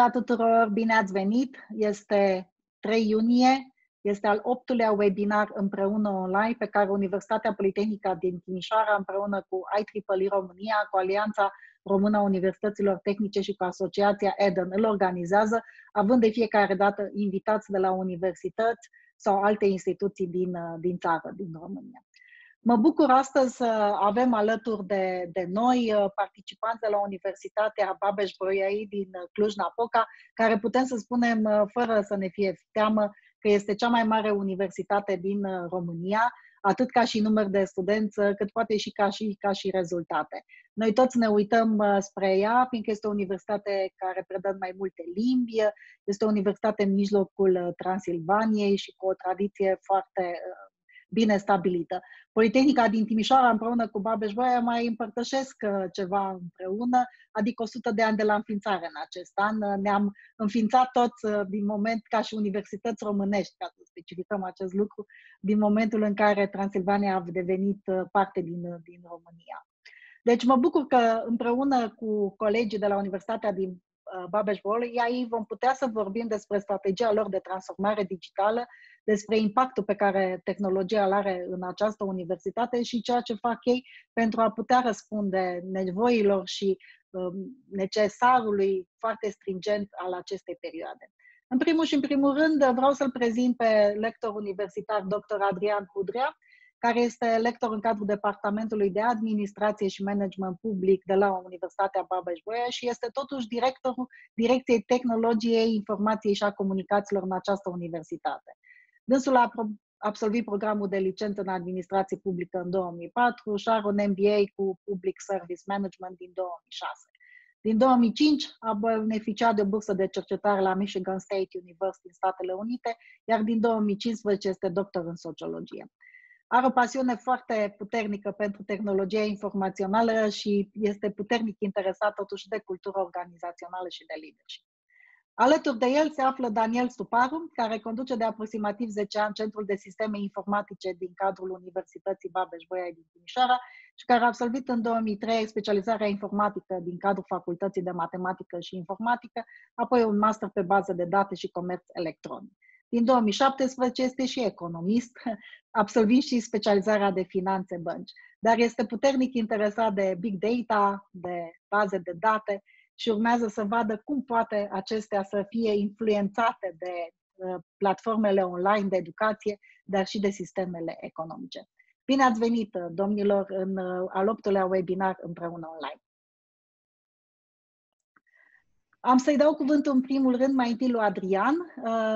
ziua tuturor, bine ați venit! Este 3 iunie, este al optulea webinar împreună online pe care Universitatea Politehnică din Timișoara împreună cu IEEE România, cu Alianța Română a Universităților Tehnice și cu Asociația EDEN îl organizează, având de fiecare dată invitați de la universități sau alte instituții din, din țară, din România. Mă bucur astăzi să avem alături de, de noi uh, participanți de la Universitatea Babeș-Bolyai din uh, Cluj-Napoca, care putem să spunem, uh, fără să ne fie teamă, că este cea mai mare universitate din România, atât ca și număr de studenți, cât poate și ca și, ca și rezultate. Noi toți ne uităm spre ea, fiindcă este o universitate care predă în mai multe limbi, este o universitate în mijlocul Transilvaniei și cu o tradiție foarte bine stabilită. Politehnica din Timișoara împreună cu babeș mai împărtășesc uh, ceva împreună, adică 100 de ani de la înființare în acest an. Uh, ne-am înființat toți uh, din moment ca și universități românești, ca să specificăm acest lucru, din momentul în care Transilvania a devenit parte din, din România. Deci mă bucur că împreună cu colegii de la Universitatea din Babeș-Bolyai vom putea să vorbim despre strategia lor de transformare digitală despre impactul pe care tehnologia îl are în această universitate și ceea ce fac ei pentru a putea răspunde nevoilor și um, necesarului foarte stringent al acestei perioade. În primul și în primul rând vreau să-l prezint pe lector universitar dr. Adrian Hudrea, care este lector în cadrul Departamentului de Administrație și Management Public de la Universitatea Babeș-Bolyai și este totuși directorul Direcției Tehnologiei, Informației și a Comunicațiilor în această universitate. Dânsul a absolvit programul de licență în administrație publică în 2004 și are un MBA cu Public Service Management din 2006. Din 2005 a beneficiat de o bursă de cercetare la Michigan State University în Statele Unite, iar din 2015 este doctor în sociologie. Are o pasiune foarte puternică pentru tehnologia informațională și este puternic interesat totuși de cultură organizațională și de leadership. Alături de el se află Daniel Stuparu, care conduce de aproximativ 10 ani Centrul de Sisteme Informatice din cadrul Universității Babeș-Bolyai din Timișoara și care a absolvit în 2003 specializarea informatică din cadrul Facultății de Matematică și Informatică, apoi un master pe bază de date și comerț electronic. Din 2017 este și economist, absolvind și specializarea de finanțe bănci, dar este puternic interesat de big data, de baze de date și urmează să vadă cum poate acestea să fie influențate de uh, platformele online de educație, dar și de sistemele economice. Bine ați venit, uh, domnilor, în uh, al optulea webinar împreună online. Am să-i dau cuvântul în primul rând mai întâi lui Adrian,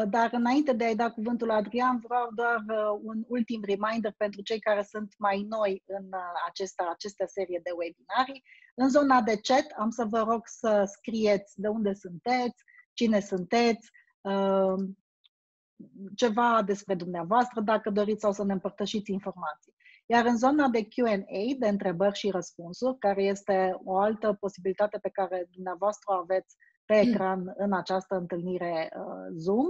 dar înainte de a-i da cuvântul lui Adrian, vreau doar un ultim reminder pentru cei care sunt mai noi în acesta, aceste serie de webinarii. În zona de chat am să vă rog să scrieți de unde sunteți, cine sunteți, um, ceva despre dumneavoastră, dacă doriți sau să ne împărtășiți informații. Iar în zona de Q&A, de întrebări și răspunsuri, care este o altă posibilitate pe care dumneavoastră o aveți pe ecran în această întâlnire uh, Zoom,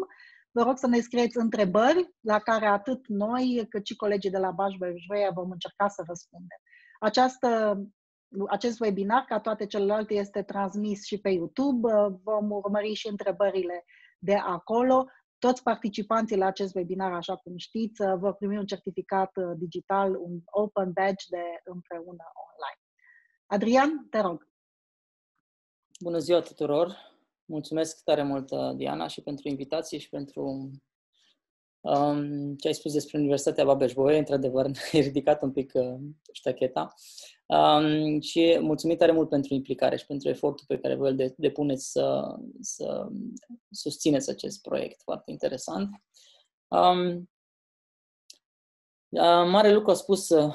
vă rog să ne scrieți întrebări la care atât noi cât și colegii de la Bajbăjveia vom încerca să răspundem. Această acest webinar, ca toate celelalte, este transmis și pe YouTube. Vom urmări și întrebările de acolo. Toți participanții la acest webinar, așa cum știți, vor primi un certificat digital, un open badge de împreună online. Adrian, te rog. Bună ziua tuturor! Mulțumesc tare mult, Diana, și pentru invitație și pentru um, ce ai spus despre Universitatea Babeș-Bolyai. Într-adevăr, ai ridicat un pic uh, ștacheta. Um, și mulțumit tare mult pentru implicare și pentru efortul pe care vă îl depuneți să, să susțineți acest proiect foarte interesant. Um, mare lucru a spus, uh,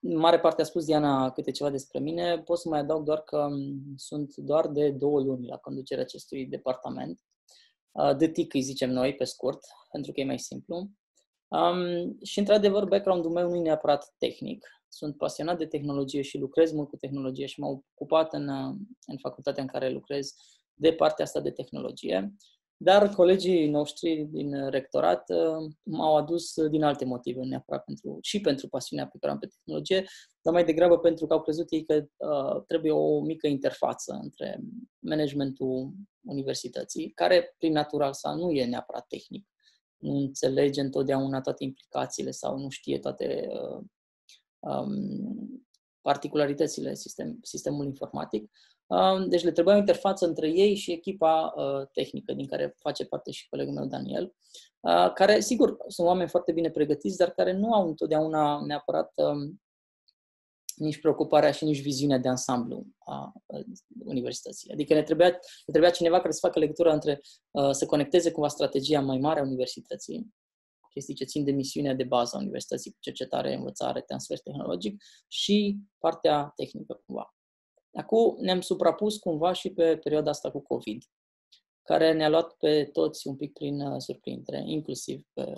mare parte a spus Diana câte ceva despre mine. Pot să mai adaug doar că um, sunt doar de două luni la conducerea acestui departament. Uh, de TIC îi zicem noi, pe scurt, pentru că e mai simplu. Um, și, într-adevăr, background-ul meu nu e neapărat tehnic sunt pasionat de tehnologie și lucrez mult cu tehnologie și m-am ocupat în, în facultatea în care lucrez de partea asta de tehnologie. Dar colegii noștri din rectorat uh, m-au adus din alte motive, neapărat pentru, și pentru pasiunea pe care am pe tehnologie, dar mai degrabă pentru că au crezut ei că uh, trebuie o mică interfață între managementul universității, care prin natural sa nu e neapărat tehnic, nu înțelege întotdeauna toate implicațiile sau nu știe toate uh, um, particularitățile sistem, sistemului informatic. Um, deci le trebuia o interfață între ei și echipa uh, tehnică, din care face parte și colegul meu Daniel, uh, care, sigur, sunt oameni foarte bine pregătiți, dar care nu au întotdeauna neapărat um, nici preocuparea și nici viziunea de ansamblu a universității. Adică ne trebuia, ne trebuia cineva care să facă legătura între, uh, să conecteze cumva strategia mai mare a universității, chestii ce țin de misiunea de bază a universității, cu cercetare, învățare, transfer tehnologic și partea tehnică cumva. Acum ne-am suprapus cumva și pe perioada asta cu COVID, care ne-a luat pe toți un pic prin uh, surprindere, inclusiv pe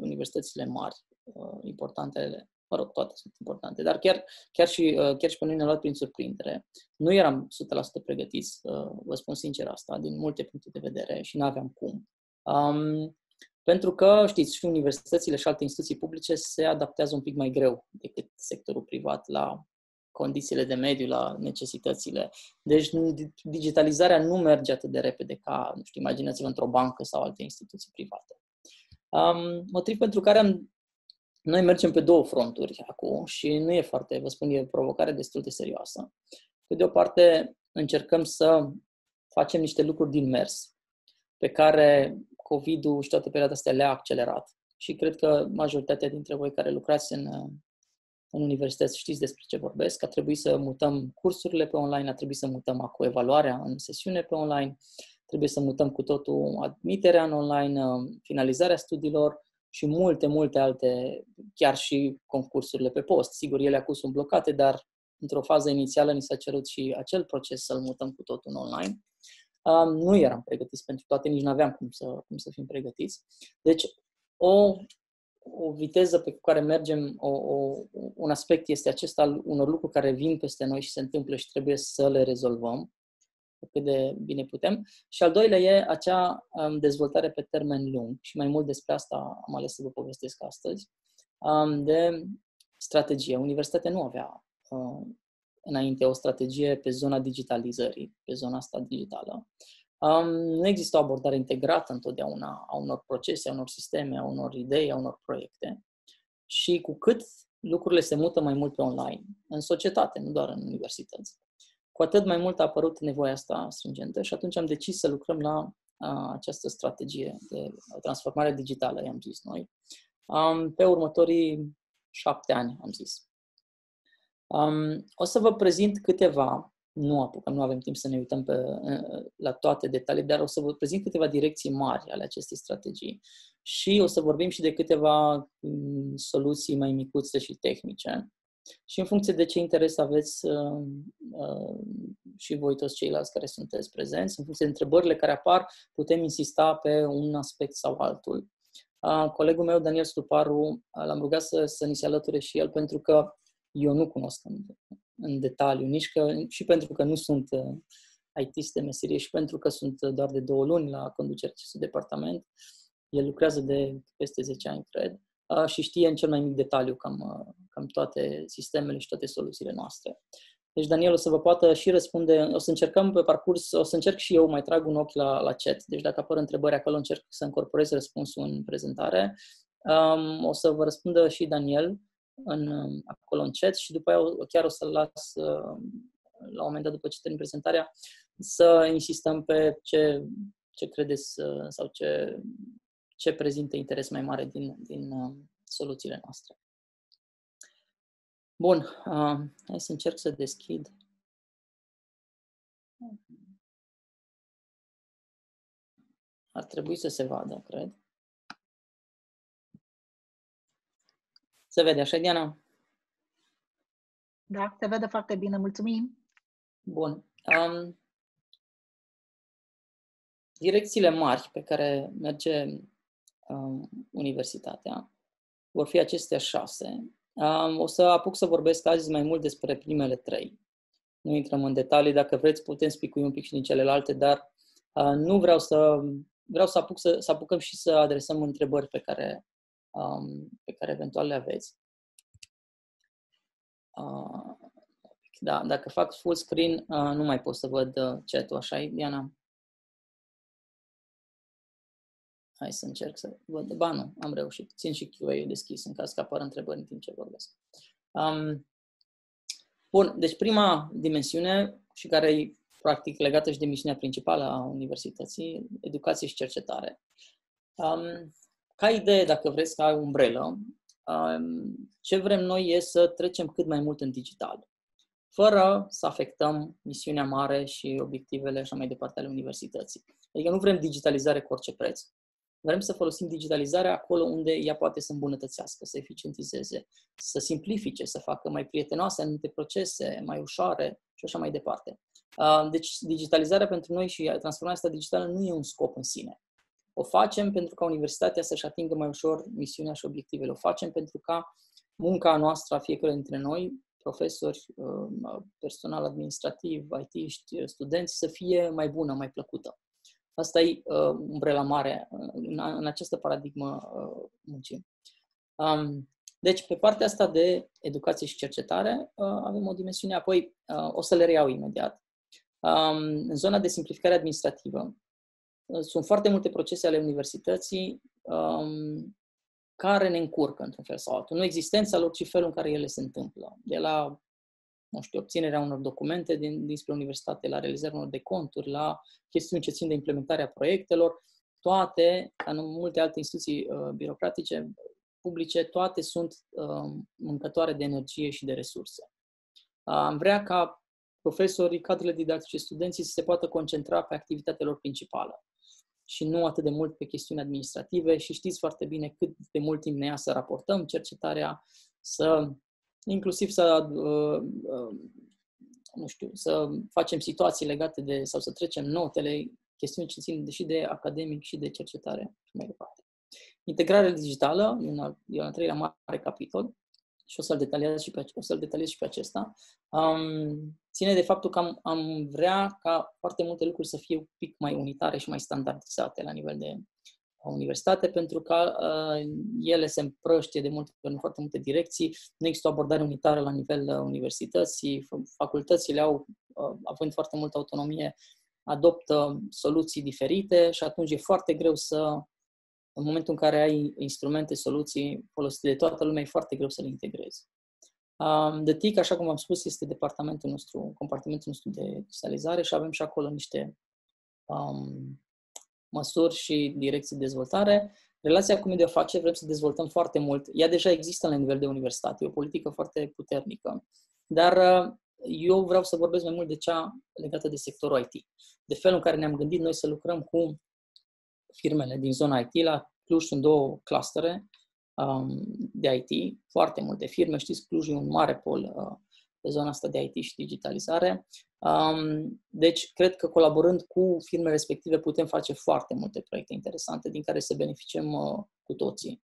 universitățile mari, uh, importante mă rog, toate sunt importante, dar chiar, chiar, și, uh, chiar și pe noi ne-a luat prin surprindere. Nu eram 100% pregătiți, vă spun sincer asta, din multe puncte de vedere și nu aveam cum. Um, pentru că, știți, și universitățile și alte instituții publice se adaptează un pic mai greu decât sectorul privat la condițiile de mediu, la necesitățile. Deci digitalizarea nu merge atât de repede ca, nu știu, imaginați-vă într-o bancă sau alte instituții private. Um, motiv pentru care am, noi mergem pe două fronturi acum și nu e foarte, vă spun, e o provocare destul de serioasă. Pe de o parte, încercăm să facem niște lucruri din mers, pe care COVID-ul și toată perioada asta le-a accelerat. Și cred că majoritatea dintre voi care lucrați în, în universități știți despre ce vorbesc. A trebuit să mutăm cursurile pe online, a trebuit să mutăm acum evaluarea în sesiune pe online, trebuie să mutăm cu totul admiterea în online, finalizarea studiilor și multe, multe alte, chiar și concursurile pe post. Sigur, ele acum sunt blocate, dar într-o fază inițială ni s-a cerut și acel proces să-l mutăm cu totul în online. Um, nu eram pregătiți pentru toate, nici nu aveam cum să, cum să fim pregătiți. Deci, o, o viteză pe care mergem, o, o, un aspect este acesta al unor lucruri care vin peste noi și se întâmplă și trebuie să le rezolvăm cât de bine putem. Și al doilea e acea um, dezvoltare pe termen lung și mai mult despre asta am ales să vă povestesc astăzi, um, de strategie. Universitatea nu avea uh, înainte o strategie pe zona digitalizării, pe zona asta digitală. Um, nu există o abordare integrată întotdeauna a unor procese, a unor sisteme, a unor idei, a unor proiecte. Și cu cât lucrurile se mută mai mult pe online, în societate, nu doar în universități, cu atât mai mult a apărut nevoia asta stringentă și atunci am decis să lucrăm la a, această strategie de transformare digitală, i-am zis noi, um, pe următorii șapte ani, am zis. Um, o să vă prezint câteva, nu apucăm, nu avem timp să ne uităm pe, la toate detalii, dar o să vă prezint câteva direcții mari ale acestei strategii și o să vorbim și de câteva um, soluții mai micuțe și tehnice. Și în funcție de ce interes aveți uh, uh, și voi toți ceilalți care sunteți prezenți, în funcție de întrebările care apar, putem insista pe un aspect sau altul. Uh, colegul meu, Daniel Stuparu, uh, l-am rugat să, să ni se alăture și el pentru că eu nu cunosc în, în detaliu, nici că, și pentru că nu sunt uh, IT de meserie și pentru că sunt doar de două luni la conducerea acestui departament. El lucrează de peste 10 ani, cred, uh, și știe în cel mai mic detaliu cam, uh, cam toate sistemele și toate soluțiile noastre. Deci Daniel o să vă poată și răspunde, o să încercăm pe parcurs, o să încerc și eu, mai trag un ochi la, la chat, deci dacă apar întrebări acolo, încerc să încorporez răspunsul în prezentare. Um, o să vă răspundă și Daniel în, acolo în chat și după aia chiar o să-l las uh, la un moment dat după ce termin prezentarea să insistăm pe ce, ce credeți uh, sau ce, ce prezintă interes mai mare din, din uh, soluțiile noastre. Bun, uh, hai să încerc să deschid. Ar trebui să se vadă, cred. Se vede așa, Diana? Da, se vede foarte bine, mulțumim. Bun. Um, direcțiile mari pe care merge um, universitatea vor fi acestea șase. Um, o să apuc să vorbesc azi mai mult despre primele trei. Nu intrăm în detalii, dacă vreți putem spicui un pic și din celelalte, dar uh, nu vreau să vreau să, apuc să, să apucăm și să adresăm întrebări pe care, um, pe care eventual le aveți. Uh, da, dacă fac full screen, uh, nu mai pot să văd uh, chat-ul, așa e, Diana? Hai să încerc să văd. Ba nu, am reușit. Țin și QA-ul deschis în caz că apar întrebări în timp ce vorbesc. Um, bun, deci prima dimensiune și care e practic legată și de misiunea principală a universității, educație și cercetare. Um, ca idee, dacă vreți, ca umbrelă, um, ce vrem noi e să trecem cât mai mult în digital, fără să afectăm misiunea mare și obiectivele așa mai departe ale universității. Adică nu vrem digitalizare cu orice preț. Vrem să folosim digitalizarea acolo unde ea poate să îmbunătățească, să eficientizeze, să simplifice, să facă mai prietenoase anumite procese, mai ușoare și așa mai departe. Deci digitalizarea pentru noi și transformarea asta digitală nu e un scop în sine. O facem pentru ca universitatea să-și atingă mai ușor misiunea și obiectivele. O facem pentru ca munca noastră a fiecare dintre noi, profesori, personal administrativ, IT, studenți, să fie mai bună, mai plăcută. Asta e uh, umbrela mare în, în această paradigmă uh, muncii. Um, deci, pe partea asta de educație și cercetare, uh, avem o dimensiune, apoi uh, o să le reiau imediat. Um, în zona de simplificare administrativă, uh, sunt foarte multe procese ale universității um, care ne încurcă într-un fel sau altul. Nu existența lor, ci felul în care ele se întâmplă. De la nu știu, obținerea unor documente din, dinspre universitate, la realizarea unor de conturi, la chestiuni ce țin de implementarea proiectelor, toate, ca în multe alte instituții uh, birocratice, publice, toate sunt uh, mâncătoare de energie și de resurse. Uh, am vrea ca profesorii, cadrele didactice, studenții să se poată concentra pe activitatea lor principală și nu atât de mult pe chestiuni administrative și știți foarte bine cât de mult timp ne ia să raportăm cercetarea, să inclusiv să, uh, uh, nu știu, să facem situații legate de, sau să trecem notele, chestiuni ce țin și de academic și de cercetare și mai departe. Integrarea digitală, e un al, e un al treilea mare capitol și o să-l detaliez și pe, o să-l detaliez și pe acesta, um, ține de faptul că am, am vrea ca foarte multe lucruri să fie un pic mai unitare și mai standardizate la nivel de universitate, pentru că uh, ele se împrăștie de multe în foarte multe direcții. Nu există o abordare unitară la nivel uh, universității. Facultățile au, uh, având foarte multă autonomie, adoptă soluții diferite și atunci e foarte greu să, în momentul în care ai instrumente, soluții folosite de toată lumea, e foarte greu să le integrezi. Um, de TIC, așa cum am spus, este departamentul nostru, compartimentul nostru de digitalizare și avem și acolo niște um, măsuri și direcții de dezvoltare. Relația cu mediul afaceri vrem să dezvoltăm foarte mult. Ea deja există la nivel de universitate, e o politică foarte puternică. Dar uh, eu vreau să vorbesc mai mult de cea legată de sectorul IT. De felul în care ne-am gândit noi să lucrăm cu firmele din zona IT. La Cluj sunt două clustere um, de IT, foarte multe firme. Știți, Cluj e un mare pol uh, pe zona asta de IT și digitalizare. Deci, cred că colaborând cu firme respective putem face foarte multe proiecte interesante din care să beneficiem uh, cu toții.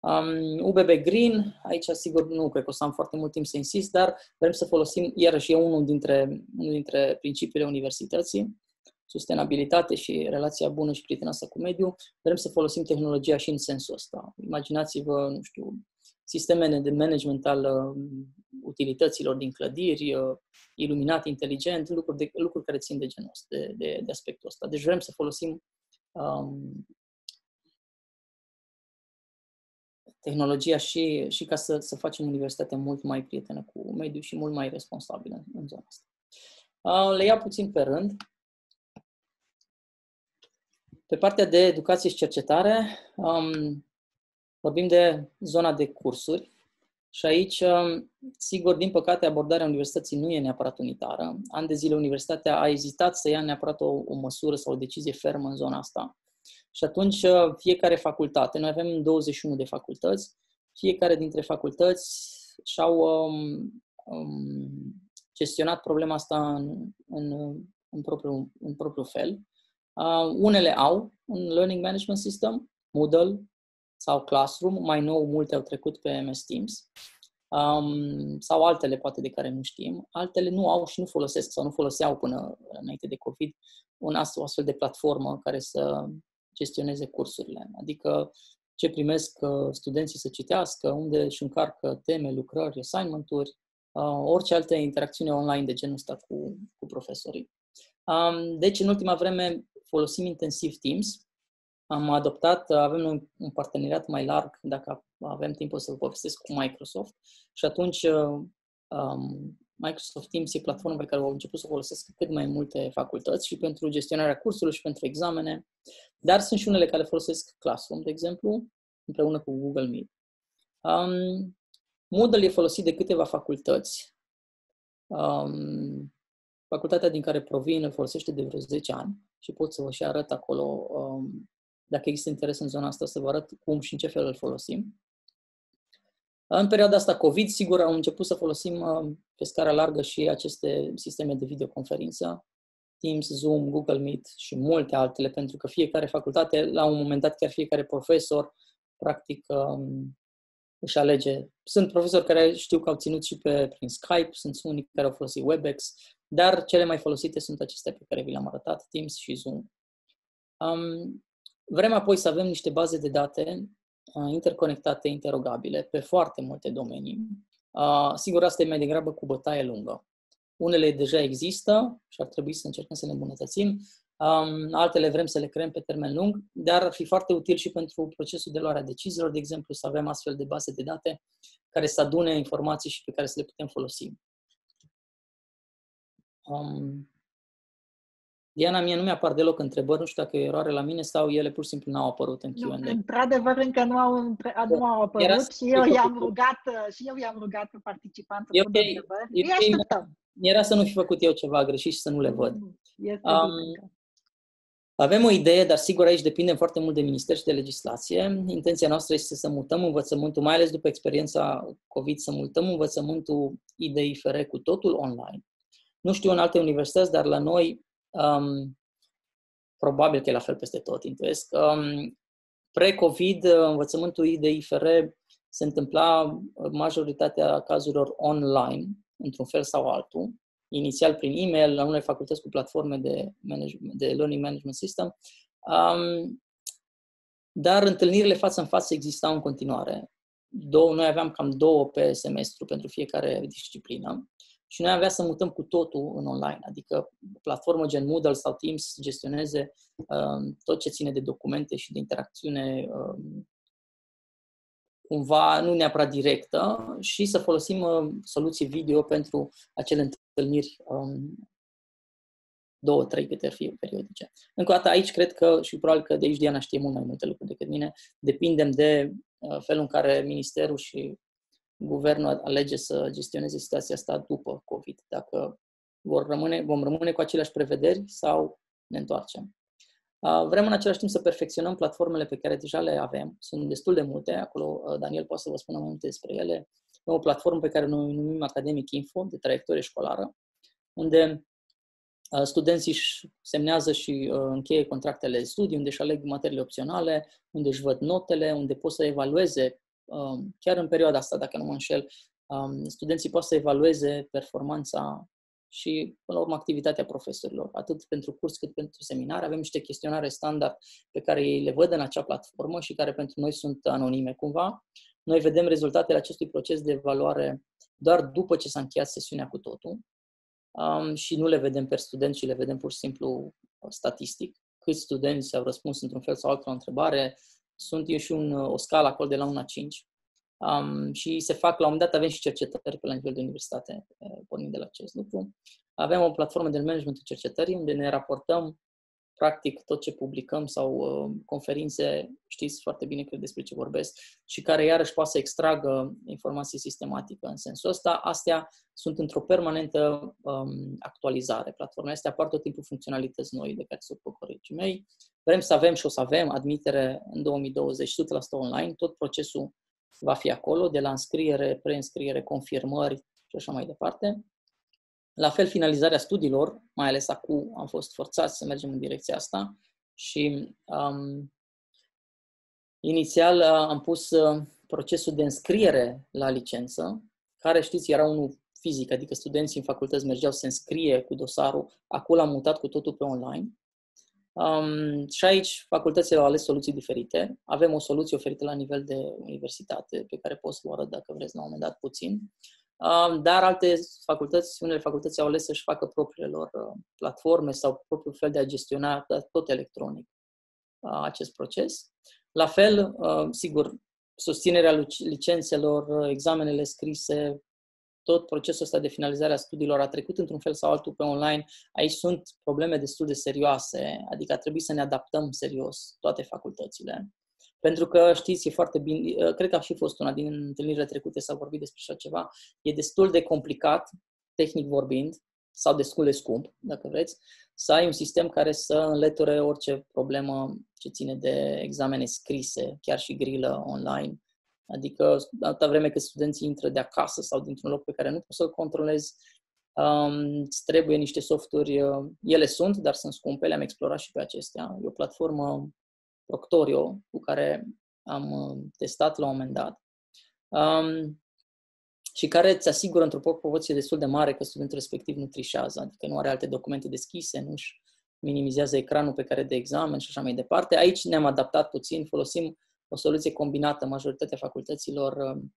Um, UBB Green, aici sigur nu cred că o să am foarte mult timp să insist, dar vrem să folosim, iarăși e unul dintre, unul dintre principiile universității, sustenabilitate și relația bună și prietenoasă cu mediul, vrem să folosim tehnologia și în sensul ăsta. Imaginați-vă, nu știu, sistemele de management al uh, utilităților din clădiri, uh, iluminat inteligent, lucruri, de, lucruri care țin de genul ăsta, de, de, de aspectul ăsta. Deci vrem să folosim um, tehnologia și, și ca să, să facem universitatea mult mai prietenă cu mediul și mult mai responsabilă în zona asta. Uh, le iau puțin pe rând. Pe partea de educație și cercetare, um, vorbim de zona de cursuri. Și aici, um, sigur, din păcate, abordarea universității nu e neapărat unitară. An de zile, universitatea a ezitat să ia neapărat o, o măsură sau o decizie fermă în zona asta. Și atunci, uh, fiecare facultate, noi avem 21 de facultăți, fiecare dintre facultăți și-au um, um, gestionat problema asta în, în, în, propriu, în propriu fel. Uh, unele au un Learning Management System, Moodle sau Classroom, mai nou multe au trecut pe MS Teams um, sau altele poate de care nu știm. Altele nu au și nu folosesc sau nu foloseau până înainte de COVID un astfel, o astfel de platformă care să gestioneze cursurile. Adică ce primesc uh, studenții să citească, unde își încarcă teme, lucrări, assignment-uri, uh, orice alte interacțiune online de genul ăsta cu, cu profesorii. Um, deci, în ultima vreme, folosim intensiv Teams. Am adoptat, avem un, un parteneriat mai larg, dacă avem timp o să-l povestesc, cu Microsoft și atunci um, Microsoft Teams e platforma pe care au început să o folosesc cât mai multe facultăți și pentru gestionarea cursurilor și pentru examene, dar sunt și unele care folosesc Classroom, de exemplu, împreună cu Google Meet. Um, Moodle e folosit de câteva facultăți. Um, facultatea din care provin îl folosește de vreo 10 ani și pot să vă și arăt acolo, um, dacă există interes în zona asta, să vă arăt cum și în ce fel îl folosim. În perioada asta COVID, sigur, am început să folosim uh, pe scară largă și aceste sisteme de videoconferință, Teams, Zoom, Google Meet și multe altele, pentru că fiecare facultate, la un moment dat, chiar fiecare profesor, practic, um, își alege. Sunt profesori care știu că au ținut și pe, prin Skype, sunt unii care au folosit WebEx, dar cele mai folosite sunt acestea pe care vi le-am arătat, Teams și Zoom. Um, vrem apoi să avem niște baze de date uh, interconectate, interogabile, pe foarte multe domenii. Uh, sigur, asta e mai degrabă cu bătaie lungă. Unele deja există și ar trebui să încercăm să le îmbunătățim, um, altele vrem să le creăm pe termen lung, dar ar fi foarte util și pentru procesul de luare a deciziilor, de exemplu, să avem astfel de baze de date care să adune informații și pe care să le putem folosi. Um, Diana, mie nu mi-apar deloc întrebări, nu știu dacă e eroare la mine sau ele pur și simplu n-au apărut în Q&A. Nu, într-adevăr, încă nu au, nu au apărut Era și eu i-am rugat, și eu i-am rugat pe participanți să pună întrebări. E, Era să nu fi făcut eu ceva greșit și să nu le văd. Este um, avem o idee, dar sigur aici depinde foarte mult de minister și de legislație. Intenția noastră este să mutăm învățământul, mai ales după experiența COVID, să mutăm învățământul IDIFR cu totul online. Nu știu în alte universități, dar la noi um, probabil că e la fel peste tot, intuiesc. Um, pre-COVID, învățământul IDIFR se întâmpla majoritatea cazurilor online, într-un fel sau altul, inițial prin e-mail, la unele facultăți cu platforme de, management, de learning management system, um, dar întâlnirile față în față existau în continuare. Două, noi aveam cam două pe semestru pentru fiecare disciplină și noi aveam să mutăm cu totul în online, adică platformă gen Moodle sau Teams să gestioneze um, tot ce ține de documente și de interacțiune um, cumva nu neapărat directă și să folosim uh, soluții video pentru acele întâlniri um, două, trei câte ar fi periodice. Încă o dată aici cred că, și probabil că de aici Diana știe mult mai multe lucruri decât mine, depindem de uh, felul în care Ministerul și Guvernul alege să gestioneze situația asta după COVID. Dacă vor rămâne, vom rămâne cu aceleași prevederi sau ne întoarcem. Vrem în același timp să perfecționăm platformele pe care deja le avem. Sunt destul de multe, acolo Daniel poate să vă spună mai multe despre ele. E o platformă pe care noi numim Academic Info, de traiectorie școlară, unde studenții își semnează și încheie contractele de studii, unde își aleg materiile opționale, unde își văd notele, unde pot să evalueze, chiar în perioada asta, dacă nu mă înșel, studenții pot să evalueze performanța și, până la urmă, activitatea profesorilor, atât pentru curs cât pentru seminar. Avem niște chestionare standard pe care ei le văd în acea platformă și care pentru noi sunt anonime cumva. Noi vedem rezultatele acestui proces de evaluare doar după ce s-a încheiat sesiunea cu totul um, și nu le vedem per student, ci le vedem pur și simplu uh, statistic. Câți studenți au răspuns într-un fel sau altul la întrebare, sunt eu și un, o scală acolo de la 1 la 5 Um, și se fac, la un moment dat avem și cercetări pe la nivel de universitate, pornind de la acest lucru. Avem o platformă de management cercetării unde ne raportăm practic tot ce publicăm sau uh, conferințe, știți foarte bine cred despre ce vorbesc, și care iarăși poate să extragă informații sistematică în sensul ăsta. Astea sunt într-o permanentă um, actualizare. Platformele astea apar tot timpul funcționalități noi de care se ocupă colegii mei. Vrem să avem și o să avem admitere în 2020 100% online. Tot procesul va fi acolo, de la înscriere, preînscriere, confirmări și așa mai departe. La fel, finalizarea studiilor, mai ales acum am fost forțați să mergem în direcția asta și um, inițial uh, am pus uh, procesul de înscriere la licență, care știți era unul fizic, adică studenții în facultăți mergeau să se înscrie cu dosarul, acum l-am mutat cu totul pe online Um, și aici facultățile au ales soluții diferite. Avem o soluție oferită la nivel de universitate, pe care pot să o arăt dacă vreți la un moment dat puțin. Um, dar alte facultăți, unele facultăți au ales să-și facă propriile lor uh, platforme sau propriul fel de a gestiona tot electronic uh, acest proces. La fel, uh, sigur, susținerea licențelor, examenele scrise, tot procesul ăsta de finalizare a studiilor a trecut într-un fel sau altul pe online. Aici sunt probleme destul de serioase, adică a trebuit să ne adaptăm serios toate facultățile. Pentru că, știți, e foarte bine, cred că a și fost una din întâlnirile trecute s-a vorbit despre așa ceva, e destul de complicat, tehnic vorbind, sau destul de scump, dacă vreți, să ai un sistem care să înlăture orice problemă ce ține de examene scrise, chiar și grilă online, Adică, atâta vreme că studenții intră de acasă sau dintr-un loc pe care nu poți să-l controlezi, um, îți trebuie niște softuri, uh, ele sunt, dar sunt scumpe, le-am explorat și pe acestea. E o platformă Proctorio cu care am uh, testat la un moment dat um, și care îți asigură într-o proporție destul de mare că studentul respectiv nu trișează, adică nu are alte documente deschise, nu-și minimizează ecranul pe care de examen și așa mai departe. Aici ne-am adaptat puțin, folosim o soluție combinată majoritatea facultăților, um,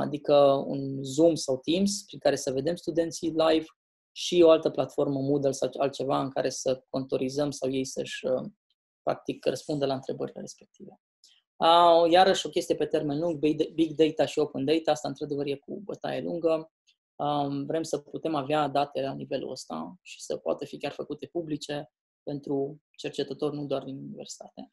adică un Zoom sau Teams prin care să vedem studenții live și o altă platformă Moodle sau altceva în care să contorizăm sau ei să-și um, practic răspundă la întrebările respective. Iarăși o chestie pe termen lung, Big Data și Open Data, asta într-adevăr e cu bătaie lungă. Vrem să putem avea date la nivelul ăsta și să poată fi chiar făcute publice pentru cercetători, nu doar din universitate.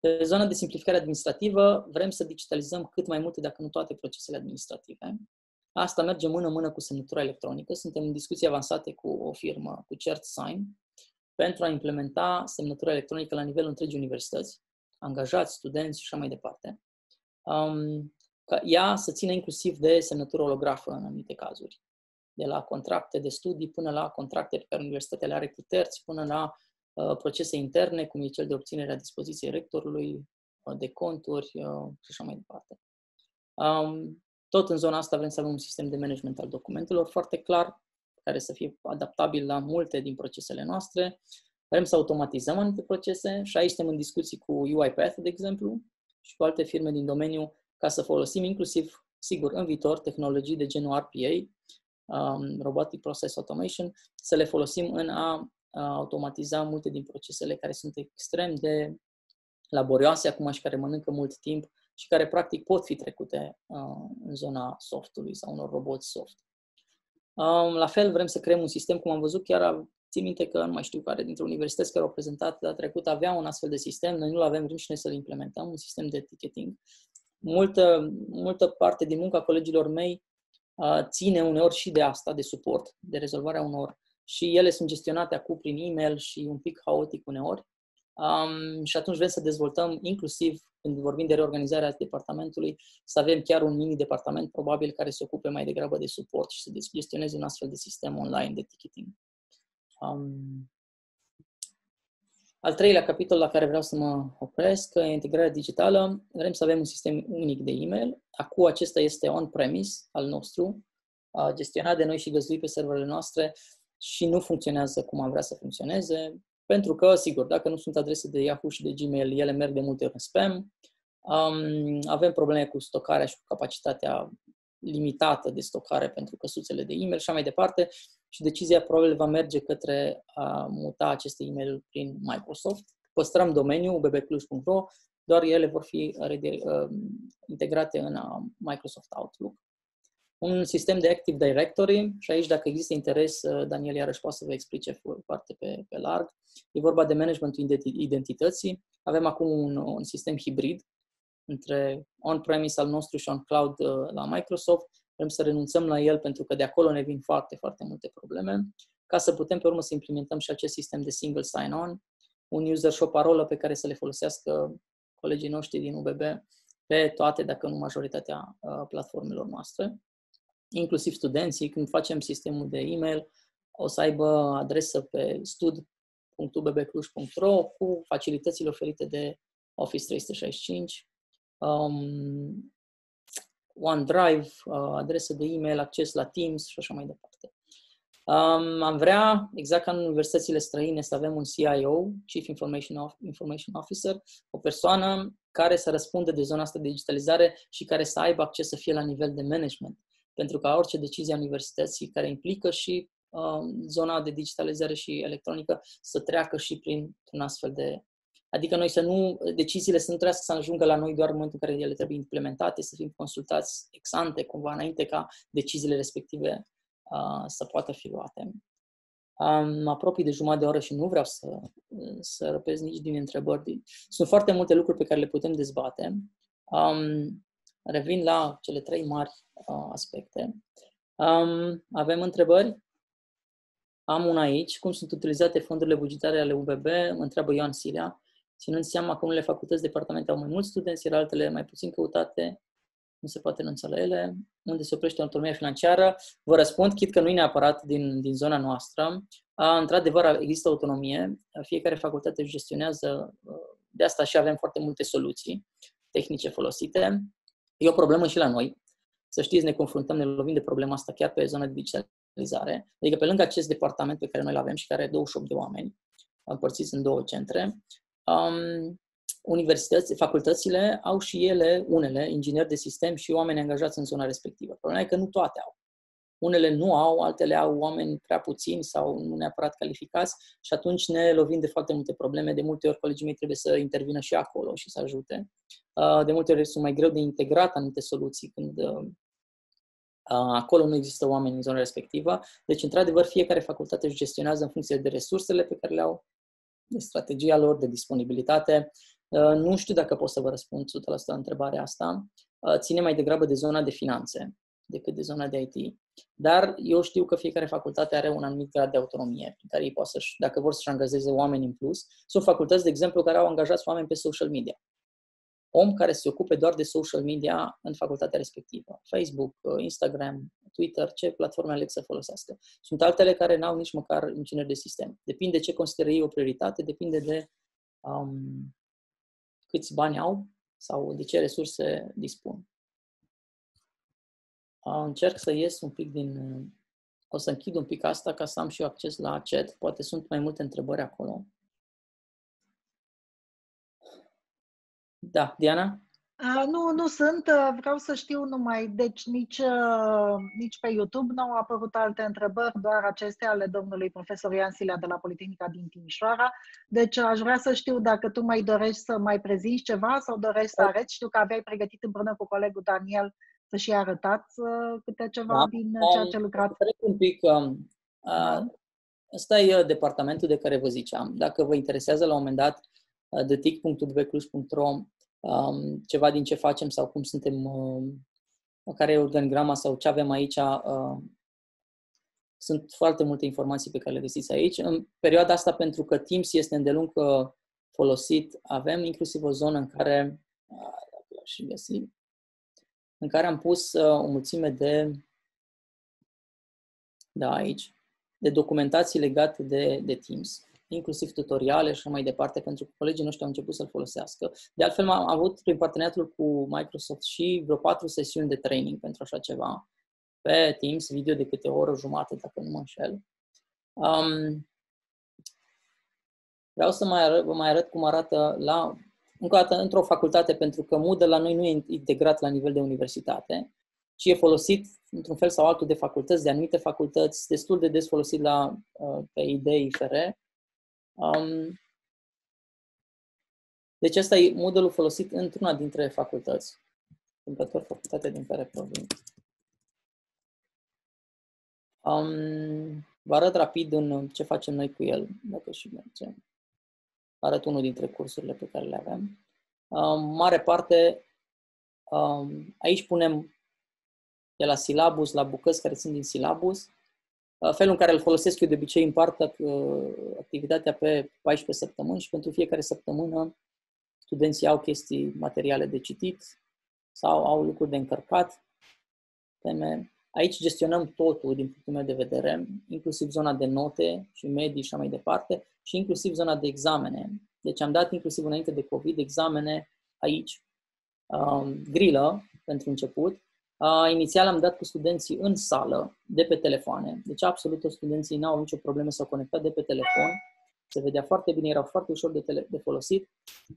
Pe zona de simplificare administrativă, vrem să digitalizăm cât mai multe, dacă nu toate, procesele administrative. Asta merge mână-mână cu semnătura electronică. Suntem în discuții avansate cu o firmă, cu CertSign, pentru a implementa semnătura electronică la nivelul întregii universități, angajați, studenți și așa mai departe. Um, ca ea să țină inclusiv de semnătură holografă în anumite cazuri. De la contracte de studii până la contracte pe care universitatea le are cu terți, până la Uh, procese interne, cum e cel de obținere a dispoziției rectorului, uh, de conturi uh, și așa mai departe. Um, tot în zona asta vrem să avem un sistem de management al documentelor foarte clar, care să fie adaptabil la multe din procesele noastre. Vrem să automatizăm anumite procese și aici suntem în discuții cu UiPath, de exemplu, și cu alte firme din domeniu, ca să folosim inclusiv, sigur, în viitor, tehnologii de genul RPA, um, Robotic Process Automation, să le folosim în a automatiza multe din procesele care sunt extrem de laborioase acum și care mănâncă mult timp și care practic pot fi trecute uh, în zona softului sau unor roboți soft. Um, la fel vrem să creăm un sistem, cum am văzut, chiar țin minte că nu mai știu care dintre universități care au prezentat la trecut avea un astfel de sistem, noi nu-l avem, vrem și noi să-l implementăm, un sistem de ticketing. Multă, multă parte din munca colegilor mei uh, ține uneori și de asta, de suport, de rezolvarea unor și ele sunt gestionate acum prin e-mail și un pic haotic uneori. Um, și atunci vrem să dezvoltăm, inclusiv când vorbim de reorganizarea departamentului, să avem chiar un mini-departament probabil care se ocupe mai degrabă de suport și să gestioneze un astfel de sistem online de ticketing. Um, al treilea capitol la care vreau să mă opresc, integrarea digitală. Vrem să avem un sistem unic de e-mail. Acum acesta este on-premise al nostru, gestionat de noi și găzduit pe serverele noastre și nu funcționează cum am vrea să funcționeze, pentru că, sigur, dacă nu sunt adrese de Yahoo și de Gmail, ele merg de multe ori în spam. Um, avem probleme cu stocarea și cu capacitatea limitată de stocare pentru căsuțele de e-mail și așa mai departe. Și decizia probabil va merge către a muta aceste e mail prin Microsoft. Păstrăm domeniul ubbcluj.ro, doar ele vor fi uh, integrate în Microsoft Outlook un sistem de Active Directory și aici dacă există interes, uh, Daniel iarăși poate să vă explice foarte pe, pe larg. E vorba de managementul identității. Avem acum un, un sistem hibrid între on-premise al nostru și on-cloud uh, la Microsoft. Vrem să renunțăm la el pentru că de acolo ne vin foarte, foarte multe probleme, ca să putem pe urmă să implementăm și acest sistem de single sign-on, un user și o parolă pe care să le folosească colegii noștri din UBB pe toate, dacă nu majoritatea uh, platformelor noastre inclusiv studenții, când facem sistemul de e-mail, o să aibă adresă pe stud.ubbcluj.ro cu facilitățile oferite de Office 365, um, OneDrive, uh, adresă de e-mail, acces la Teams și așa mai departe. Um, am vrea, exact ca în universitățile străine, să avem un CIO, Chief Information, Information Officer, o persoană care să răspundă de zona asta de digitalizare și care să aibă acces să fie la nivel de management. Pentru ca orice decizie a universității care implică și uh, zona de digitalizare și electronică să treacă și prin un astfel de Adică noi să nu, deciziile să nu trebuie să ajungă la noi doar în momentul în care ele trebuie implementate, să fim consultați ex ante, cumva, înainte ca deciziile respective uh, să poată fi luate. Um, mă apropii de jumătate de oră și nu vreau să, să răpesc nici din întrebări. Sunt foarte multe lucruri pe care le putem dezbate. Um, revin la cele trei mari uh, aspecte. Um, avem întrebări? Am una aici. Cum sunt utilizate fondurile bugetare ale UBB? Mă întreabă Ioan Silea ținând seama că unele facultăți, departamente au mai mulți studenți, iar altele mai puțin căutate, nu se poate renunța la ele, unde se oprește autonomia financiară. Vă răspund, chit că nu e neapărat din, din zona noastră. A, într-adevăr, există autonomie, fiecare facultate își gestionează, de asta și avem foarte multe soluții tehnice folosite. E o problemă și la noi. Să știți, ne confruntăm, ne lovim de problema asta chiar pe zona de digitalizare. Adică pe lângă acest departament pe care noi îl avem și care are 28 de oameni, împărțiți în două centre, um, universități, facultățile au și ele, unele, ingineri de sistem și oameni angajați în zona respectivă. Problema e că nu toate au. Unele nu au, altele au oameni prea puțini sau nu neapărat calificați și atunci ne lovim de foarte multe probleme. De multe ori colegii mei trebuie să intervină și acolo și să ajute. Uh, de multe ori sunt mai greu de integrat anumite soluții când uh, acolo nu există oameni în zona respectivă. Deci, într-adevăr, fiecare facultate își gestionează în funcție de resursele pe care le au, de strategia lor, de disponibilitate. Uh, nu știu dacă pot să vă răspund 100% la întrebarea asta. Uh, ține mai degrabă de zona de finanțe decât de zona de IT. Dar eu știu că fiecare facultate are un anumit grad de autonomie, prin care ei pot să dacă vor să-și angajeze oameni în plus. Sunt facultăți, de exemplu, care au angajat oameni pe social media om care se ocupe doar de social media în facultatea respectivă. Facebook, uh, Instagram, Twitter, ce platforme aleg să folosească. Sunt altele care n-au nici măcar inginer de sistem. Depinde ce consideră ei o prioritate, depinde de um, câți bani au sau de ce resurse dispun. Uh, încerc să ies un pic din... O să închid un pic asta ca să am și eu acces la chat. Poate sunt mai multe întrebări acolo. Da, Diana? Uh, nu, nu sunt. Uh, vreau să știu numai, deci nici, uh, nici pe YouTube nu au apărut alte întrebări, doar acestea ale domnului profesor Ian Silea de la Politehnica din Timișoara. Deci aș vrea să știu dacă tu mai dorești să mai prezinți ceva sau dorești să arăți. Știu că aveai pregătit împreună cu colegul Daniel să și arătați uh, câte ceva da. din uh, ceea ce lucrați. un pic. Um, uh, ăsta e departamentul de care vă ziceam. Dacă vă interesează la un moment dat, de tic.dvclus.ro um, ceva din ce facem sau cum suntem, uh, care e organigrama sau ce avem aici. Uh, sunt foarte multe informații pe care le găsiți aici. În perioada asta, pentru că Teams este îndelung uh, folosit, avem inclusiv o zonă în care, uh, și găsi, în care am pus uh, o mulțime de, da, aici, de documentații legate de, de Teams inclusiv tutoriale și mai departe, pentru că colegii noștri au început să-l folosească. De altfel, am avut prin parteneriatul cu Microsoft și vreo patru sesiuni de training pentru așa ceva, pe Teams, video de câte o oră jumate, dacă nu mă înșel. Um, vreau să mai arăt, vă mai arăt cum arată la, încă o dată, într-o facultate, pentru că Moodle la noi nu e integrat la nivel de universitate, ci e folosit într-un fel sau altul de facultăți, de anumite facultăți, destul de des folosit la, uh, pe idei FR Um, deci asta e modelul folosit într-una dintre facultăți. Întâmplător facultatea din care provin. Um, vă arăt rapid în ce facem noi cu el, dacă și merge. Arăt unul dintre cursurile pe care le avem. Um, mare parte, um, aici punem de la silabus la bucăți care sunt din silabus, Uh, felul în care îl folosesc eu de obicei împart uh, activitatea pe 14 săptămâni și pentru fiecare săptămână studenții au chestii materiale de citit sau au lucruri de încărcat, teme. Aici gestionăm totul din punctul meu de vedere, inclusiv zona de note și medii și așa mai departe și inclusiv zona de examene. Deci am dat inclusiv înainte de COVID examene aici. Um, grilă pentru început, Uh, inițial am dat cu studenții în sală, de pe telefoane. Deci absolut toți studenții n-au nicio problemă să conecta de pe telefon. Se vedea foarte bine, erau foarte ușor de, tele- de folosit.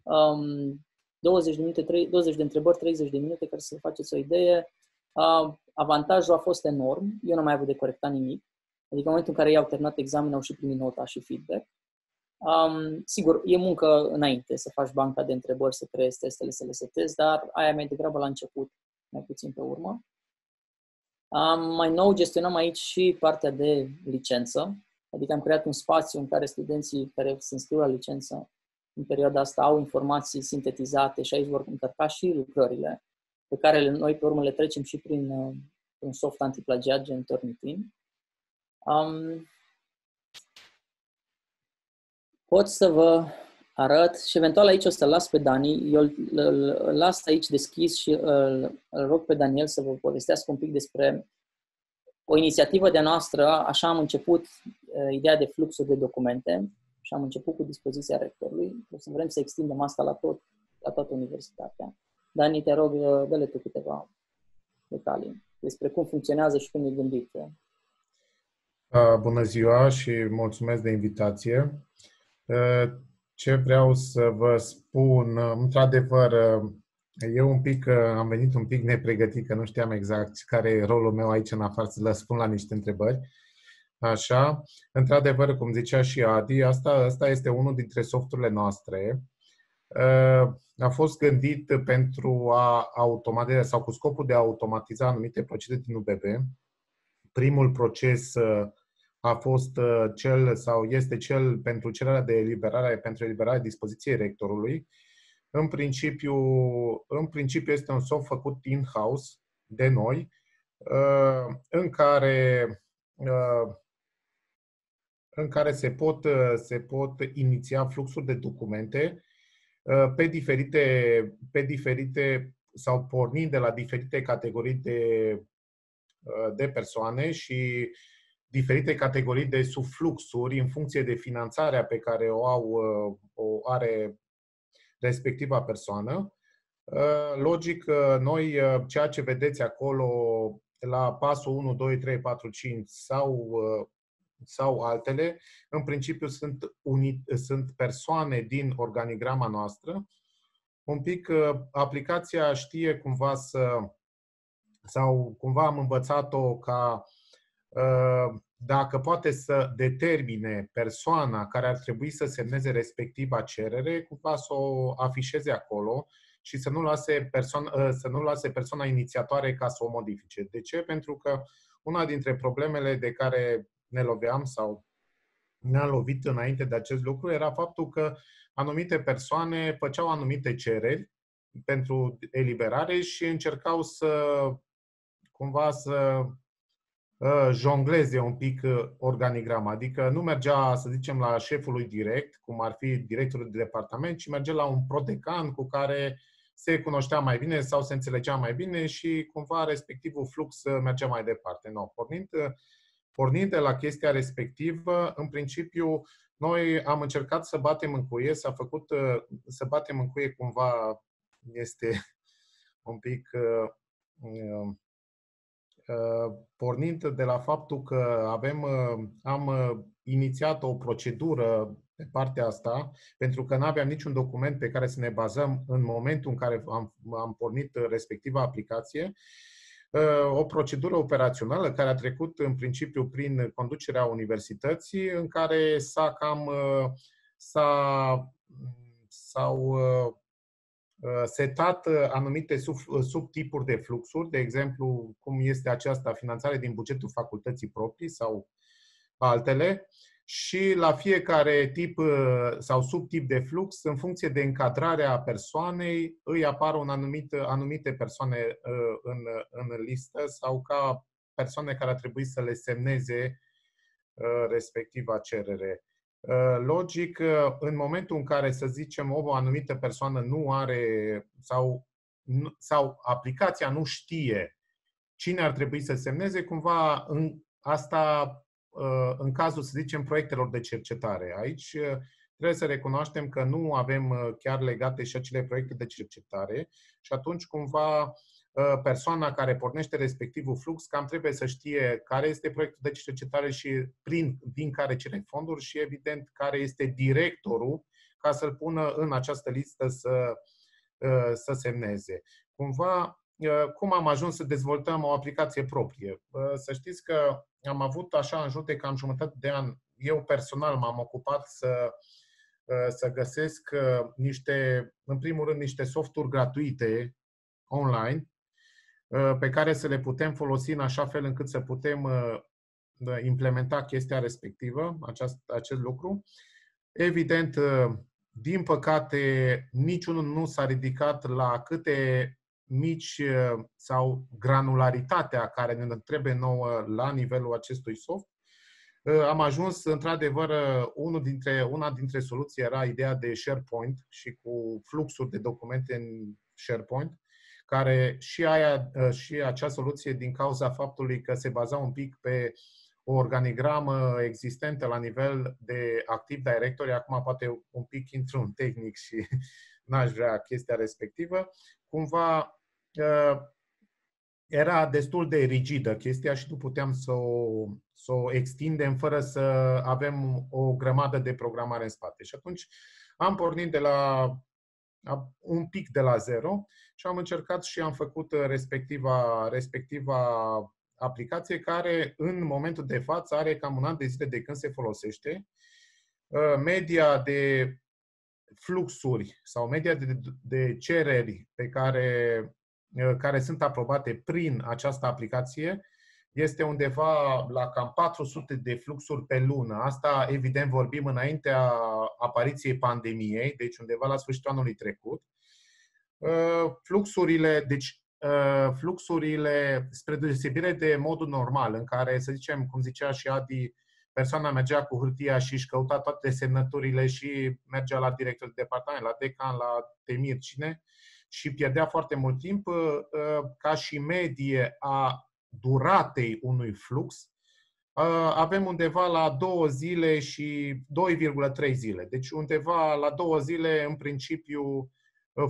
Um, 20 de minute, 3, 20 de întrebări, 30 de minute, care să faceți o idee. Uh, avantajul a fost enorm. Eu nu am mai avut de corectat nimic. Adică în momentul în care ei au terminat examenul, au și primit nota și feedback. Um, sigur, e muncă înainte să faci banca de întrebări, să creezi testele, să le setezi, dar aia mai degrabă la început, mai puțin pe urmă. Um, mai nou gestionăm aici și partea de licență, adică am creat un spațiu în care studenții care se înscriu la licență în perioada asta au informații sintetizate și aici vor încărca și lucrările pe care noi pe urmă le trecem și prin, uh, un soft antiplagiat gen Turnitin. Um, pot să vă arăt și eventual aici o să las pe Dani. Eu îl las aici deschis și îl, îl rog pe Daniel să vă povestească un pic despre o inițiativă de noastră. Așa am început uh, ideea de fluxuri de documente și am început cu dispoziția rectorului. O să vrem să extindem asta la, tot, la toată universitatea. Dani, te rog, uh, dă-le tu câteva detalii despre cum funcționează și cum e gândit. Uh, bună ziua și mulțumesc de invitație. Uh, ce vreau să vă spun, într-adevăr, eu un pic, am venit un pic nepregătit, că nu știam exact care e rolul meu aici în afară să răspund la niște întrebări. Așa, într-adevăr, cum zicea și Adi, asta, asta este unul dintre softurile noastre. A fost gândit pentru a automatiza sau cu scopul de a automatiza anumite proceduri din UBB. Primul proces a fost cel sau este cel pentru cererea de eliberare, pentru eliberarea dispoziției rectorului. În principiu, în principiu este un soft făcut in-house de noi, în care în care se pot, uh, se pot iniția fluxuri de documente uh, pe diferite, pe diferite sau pornind de la diferite categorii de, uh, de persoane și diferite categorii de subfluxuri în funcție de finanțarea pe care o, au, o are respectiva persoană. Logic, noi ceea ce vedeți acolo la pasul 1, 2, 3, 4, 5 sau sau altele, în principiu sunt, unit, sunt persoane din organigrama noastră. Un pic uh, aplicația știe cumva să, sau cumva am învățat-o ca uh, dacă poate să determine persoana care ar trebui să semneze respectiva cerere, cumva să o afișeze acolo și să nu lase persoana, uh, să nu lase persoana inițiatoare ca să o modifice. De ce? Pentru că una dintre problemele de care ne loveam sau ne-a lovit înainte de acest lucru era faptul că anumite persoane făceau anumite cereri pentru eliberare și încercau să cumva să uh, jongleze un pic uh, organigrama. Adică nu mergea, să zicem, la șefului direct, cum ar fi directorul de departament, ci mergea la un prodecan cu care se cunoștea mai bine sau se înțelegea mai bine și cumva respectivul flux uh, mergea mai departe. No, pornind Pornind de la chestia respectivă, în principiu, noi am încercat să batem în cuie, s-a făcut uh, să batem în cuie cumva este un pic uh, uh, pornind de la faptul că avem, am inițiat o procedură pe partea asta, pentru că nu aveam niciun document pe care să ne bazăm în momentul în care am, am pornit respectiva aplicație Uh, o procedură operațională care a trecut în principiu prin conducerea universității, în care s-a cam uh, s-a, s-au uh, setat anumite sub, subtipuri de fluxuri, de exemplu, cum este aceasta finanțare din bugetul facultății proprii sau altele, și la fiecare tip uh, sau subtip de flux, în funcție de încadrarea persoanei, îi apar un anumit, anumite persoane uh, în, în listă sau ca persoane care ar trebui să le semneze uh, respectiva cerere. Logic, în momentul în care, să zicem, o anumită persoană nu are sau, sau aplicația nu știe cine ar trebui să semneze, cumva în, asta Uh, în cazul, să zicem, proiectelor de cercetare. Aici uh, trebuie să recunoaștem că nu avem uh, chiar legate și acele proiecte de cercetare și atunci cumva uh, persoana care pornește respectivul flux cam trebuie să știe care este proiectul de cercetare și prin, din care cere fonduri și, evident, care este directorul ca să-l pună în această listă să, uh, să semneze. Cumva, uh, cum am ajuns să dezvoltăm o aplicație proprie? Să știți că am avut așa în jur de cam jumătate de an, eu personal m-am ocupat să, să găsesc niște, în primul rând, niște softuri gratuite online pe care să le putem folosi în așa fel încât să putem implementa chestia respectivă, acest, acest lucru. Evident, din păcate, niciunul nu s-a ridicat la câte mici sau granularitatea care ne trebuie nouă la nivelul acestui soft. Am ajuns, într-adevăr, unul dintre, una dintre soluții era ideea de SharePoint și cu fluxuri de documente în SharePoint, care și, aia, și acea soluție, din cauza faptului că se baza un pic pe o organigramă existentă la nivel de Active Directory, acum poate un pic intru în tehnic și n-aș vrea chestia respectivă, cumva era destul de rigidă chestia și nu puteam să o, să o extindem fără să avem o grămadă de programare în spate. Și atunci am pornit de la un pic de la zero și am încercat și am făcut respectiva, respectiva aplicație care în momentul de față are cam un an de zile de când se folosește. Media de fluxuri sau media de, de cereri pe care Uh, care sunt aprobate prin această aplicație este undeva la cam 400 de fluxuri pe lună. Asta, evident, vorbim înaintea apariției pandemiei, deci undeva la sfârșitul anului trecut. Uh, fluxurile, deci uh, fluxurile, spre deosebire de modul normal, în care, să zicem, cum zicea și Adi, persoana mergea cu hârtia și își căuta toate semnăturile și mergea la directorul de departament, la decan, la temir, cine, și pierdea foarte mult timp uh, uh, ca și medie a duratei unui flux. Uh, avem undeva la două zile și 2,3 zile. Deci undeva la două zile, în principiu,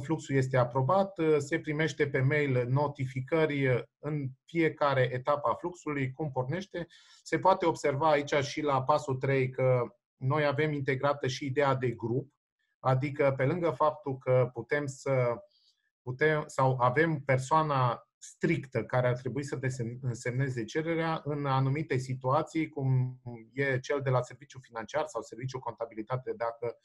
fluxul este aprobat, se primește pe mail notificări în fiecare etapă a fluxului, cum pornește. Se poate observa aici și la pasul 3 că noi avem integrată și ideea de grup, adică pe lângă faptul că putem să putem, sau avem persoana strictă care ar trebui să însemneze cererea în anumite situații, cum e cel de la serviciu financiar sau serviciu contabilitate, dacă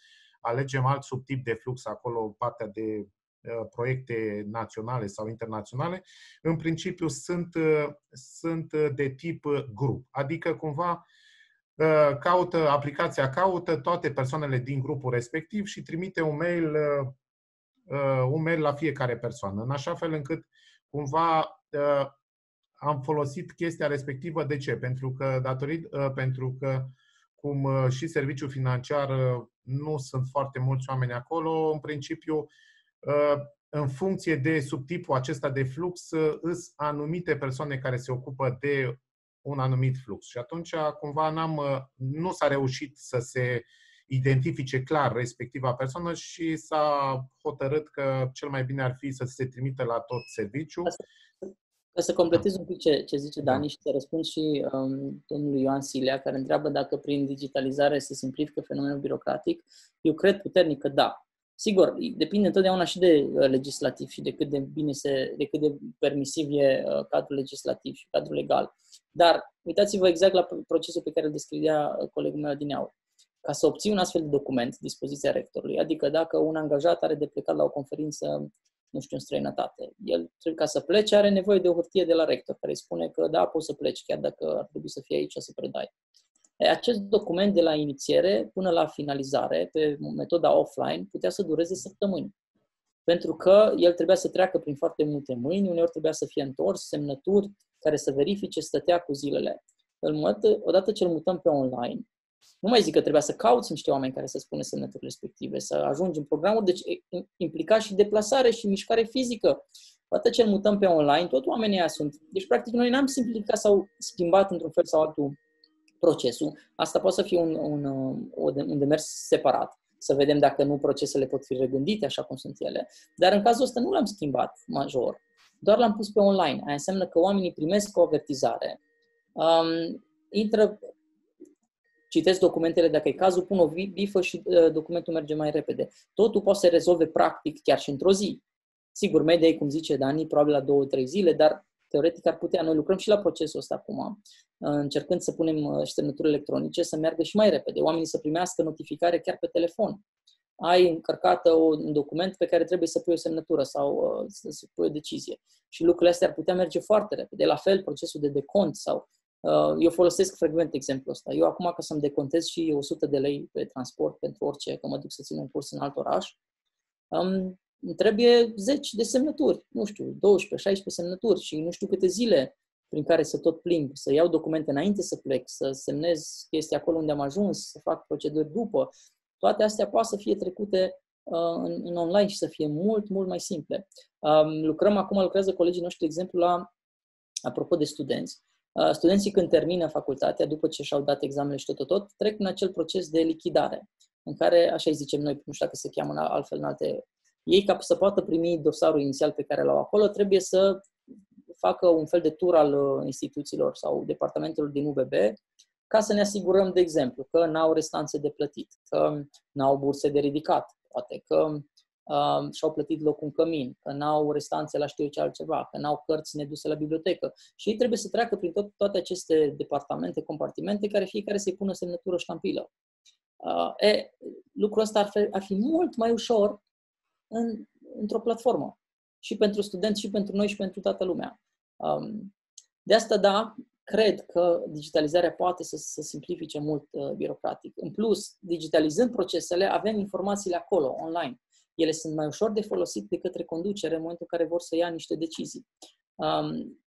alegem alt subtip de flux acolo, partea de uh, proiecte naționale sau internaționale, în principiu sunt, uh, sunt de tip grup. Adică cumva uh, caută, aplicația caută toate persoanele din grupul respectiv și trimite un mail uh, un mail la fiecare persoană, în așa fel încât cumva uh, am folosit chestia respectivă. De ce? Pentru că, datorit, uh, pentru că cum uh, și serviciul financiar uh, nu sunt foarte mulți oameni acolo, în principiu, uh, în funcție de subtipul acesta de flux, sunt anumite persoane care se ocupă de un anumit flux. Și atunci, cumva, n-am, nu s-a reușit să se identifice clar respectiva persoană și s-a hotărât că cel mai bine ar fi să se trimită la tot serviciul. Ca să completez un pic ce, ce zice da. Dani și să răspund și um, domnului Ioan Silea, care întreabă dacă prin digitalizare se simplifică fenomenul birocratic. Eu cred puternic că da. Sigur, depinde întotdeauna și de uh, legislativ și de cât de bine se, de cât de permisiv e uh, cadrul legislativ și cadrul legal. Dar uitați-vă exact la procesul pe care îl descria uh, colegul meu din aur ca să obții un astfel de document, dispoziția rectorului. Adică dacă un angajat are de plecat la o conferință, nu știu, în străinătate, el trebuie ca să plece, are nevoie de o hârtie de la rector care îi spune că da, poți să pleci, chiar dacă ar trebui să fie aici să predai. Acest document de la inițiere până la finalizare, pe metoda offline, putea să dureze săptămâni. Pentru că el trebuia să treacă prin foarte multe mâini, uneori trebuia să fie întors, semnături, care să verifice, stătea cu zilele. Odată ce îl mutăm pe online, nu mai zic că trebuia să cauți niște oameni care să spună semnăturile respective, să ajungi în programul, deci implica și deplasare și mișcare fizică. Poate ce îl mutăm pe online, tot oamenii aia sunt. Deci, practic, noi n-am simplificat sau schimbat într-un fel sau altul procesul. Asta poate să fie un, un, un demers separat, să vedem dacă nu procesele pot fi regândite așa cum sunt ele. Dar în cazul ăsta nu l-am schimbat major. doar l-am pus pe online. Aia înseamnă că oamenii primesc o avertizare, um, intră, citesc documentele dacă e cazul, pun o bifă și uh, documentul merge mai repede. Totul poate să rezolve practic chiar și într-o zi. Sigur, media e, cum zice Dani, probabil la două, trei zile, dar teoretic ar putea. Noi lucrăm și la procesul ăsta acum, uh, încercând să punem uh, semnături electronice să meargă și mai repede. Oamenii să primească notificare chiar pe telefon. Ai încărcată un document pe care trebuie să pui o semnătură sau uh, să pui o decizie. Și lucrurile astea ar putea merge foarte repede. La fel, procesul de decont sau eu folosesc frecvent exemplul ăsta. Eu acum, ca să-mi decontez și 100 de lei pe transport pentru orice, că mă duc să țin un curs în alt oraș, um, îmi trebuie zeci de semnături, nu știu, 12-16 semnături și nu știu câte zile prin care să tot plimb, să iau documente înainte să plec, să semnez chestii acolo unde am ajuns, să fac proceduri după. Toate astea poate să fie trecute uh, în, în online și să fie mult, mult mai simple. Um, lucrăm acum, lucrează colegii noștri, de exemplu, la, apropo de studenți, uh, studenții când termină facultatea, după ce și-au dat examenele și tot, tot, tot, trec în acel proces de lichidare, în care, așa îi zicem noi, nu știu dacă se cheamă altfel în alte ei, ca să poată primi dosarul inițial pe care l-au acolo, trebuie să facă un fel de tur al uh, instituțiilor sau departamentelor din UBB ca să ne asigurăm, de exemplu, că n-au restanțe de plătit, că n-au burse de ridicat, poate că uh, și-au plătit locul în cămin, că n-au restanțe la știu ce altceva, că n-au cărți neduse la bibliotecă. Și ei trebuie să treacă prin tot, toate aceste departamente, compartimente, care fiecare să-i pună semnătură ștampilă. Uh, e, lucrul ăsta ar fi, ar fi mult mai ușor în, într-o platformă. Și pentru studenți, și pentru noi, și pentru toată lumea. Um, de asta, da, cred că digitalizarea poate să, să simplifice mult uh, birocratic. În plus, digitalizând procesele, avem informațiile acolo, online. Ele sunt mai ușor de folosit de către conducere în momentul în care vor să ia niște decizii. Um,